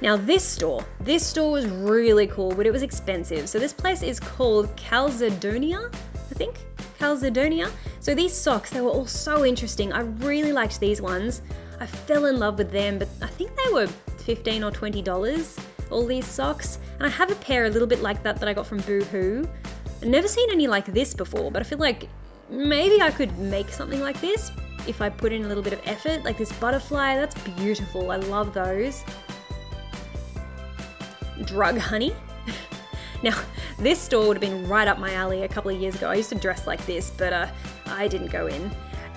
[SPEAKER 1] Now this store, this store was really cool, but it was expensive. So this place is called Calzedonia, I think, Calzedonia. So these socks, they were all so interesting. I really liked these ones. I fell in love with them, but I think they were 15 or $20, all these socks. And I have a pair a little bit like that that I got from Boohoo. I've never seen any like this before, but I feel like maybe I could make something like this if I put in a little bit of effort, like this butterfly, that's beautiful. I love those. Drug honey. now, this store would have been right up my alley a couple of years ago. I used to dress like this, but uh, I didn't go in.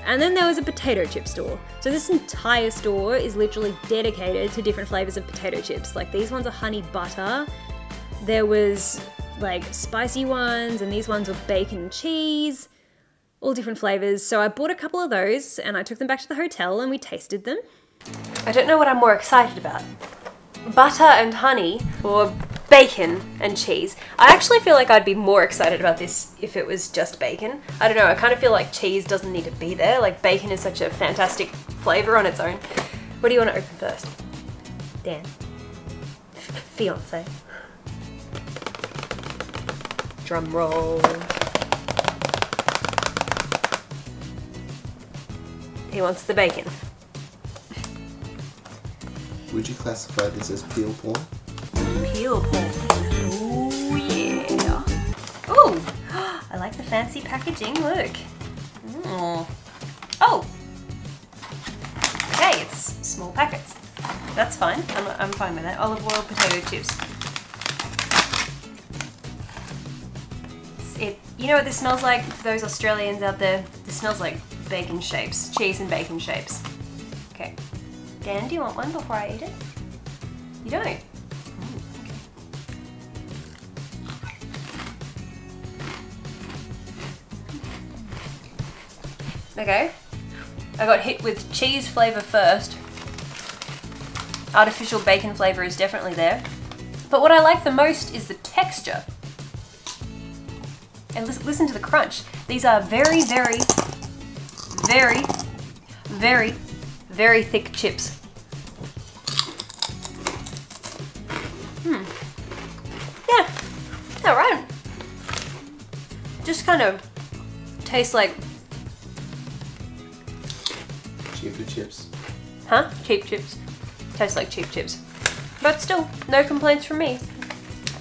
[SPEAKER 1] And then there was a potato chip store. So this entire store is literally dedicated to different flavors of potato chips. Like these ones are honey butter. There was like spicy ones, and these ones were bacon cheese all different flavors. So I bought a couple of those and I took them back to the hotel and we tasted them.
[SPEAKER 6] I don't know what I'm more excited about. Butter and honey or bacon and cheese. I actually feel like I'd be more excited about this if it was just bacon. I don't know, I kind of feel like cheese doesn't need to be there. Like bacon is such a fantastic flavor on its own. What do you want to open first? Dan. F fiance. Drum roll. He wants the bacon.
[SPEAKER 7] Would you classify this as peel porn?
[SPEAKER 6] Peel porn. Oh yeah. Oh, I like the fancy packaging. Look. Mm. Oh. Okay, it's small packets. That's fine. I'm, I'm fine with that. Olive oil, potato chips. It. You know what this smells like? For those Australians out there, this smells like bacon shapes, cheese and bacon shapes. Okay. Dan, do you want one before I eat it? You don't? Mm, okay. I got hit with cheese flavour first.
[SPEAKER 1] artificial bacon flavor is definitely there. But what I like the most is the texture. And listen to the crunch. These are very, very, very, very, very thick chips. Hmm. Yeah. All right. Just kind of tastes like,
[SPEAKER 7] Cheaper chips.
[SPEAKER 1] huh? Cheap chips. Tastes like cheap chips. But still, no complaints from me.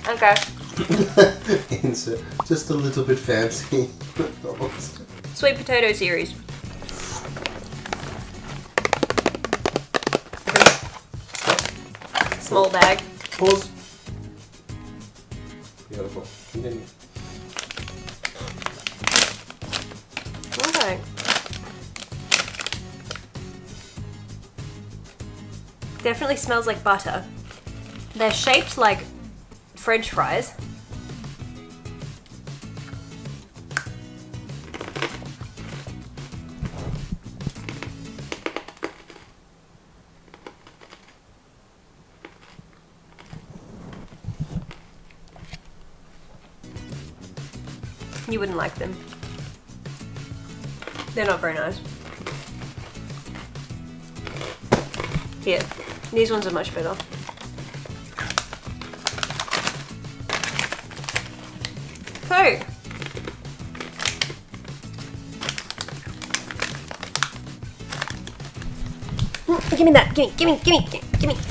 [SPEAKER 1] Okay.
[SPEAKER 7] Insert just a little bit fancy.
[SPEAKER 1] Sweet potato series. Small bag.
[SPEAKER 7] Pause. Beautiful. Continue.
[SPEAKER 1] Okay. Definitely smells like butter. They're shaped like french fries. Wouldn't like them. They're not very nice. Here, these ones are much better. So, give me that. Give me, give me, give me, give me.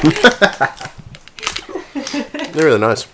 [SPEAKER 8] They're really nice.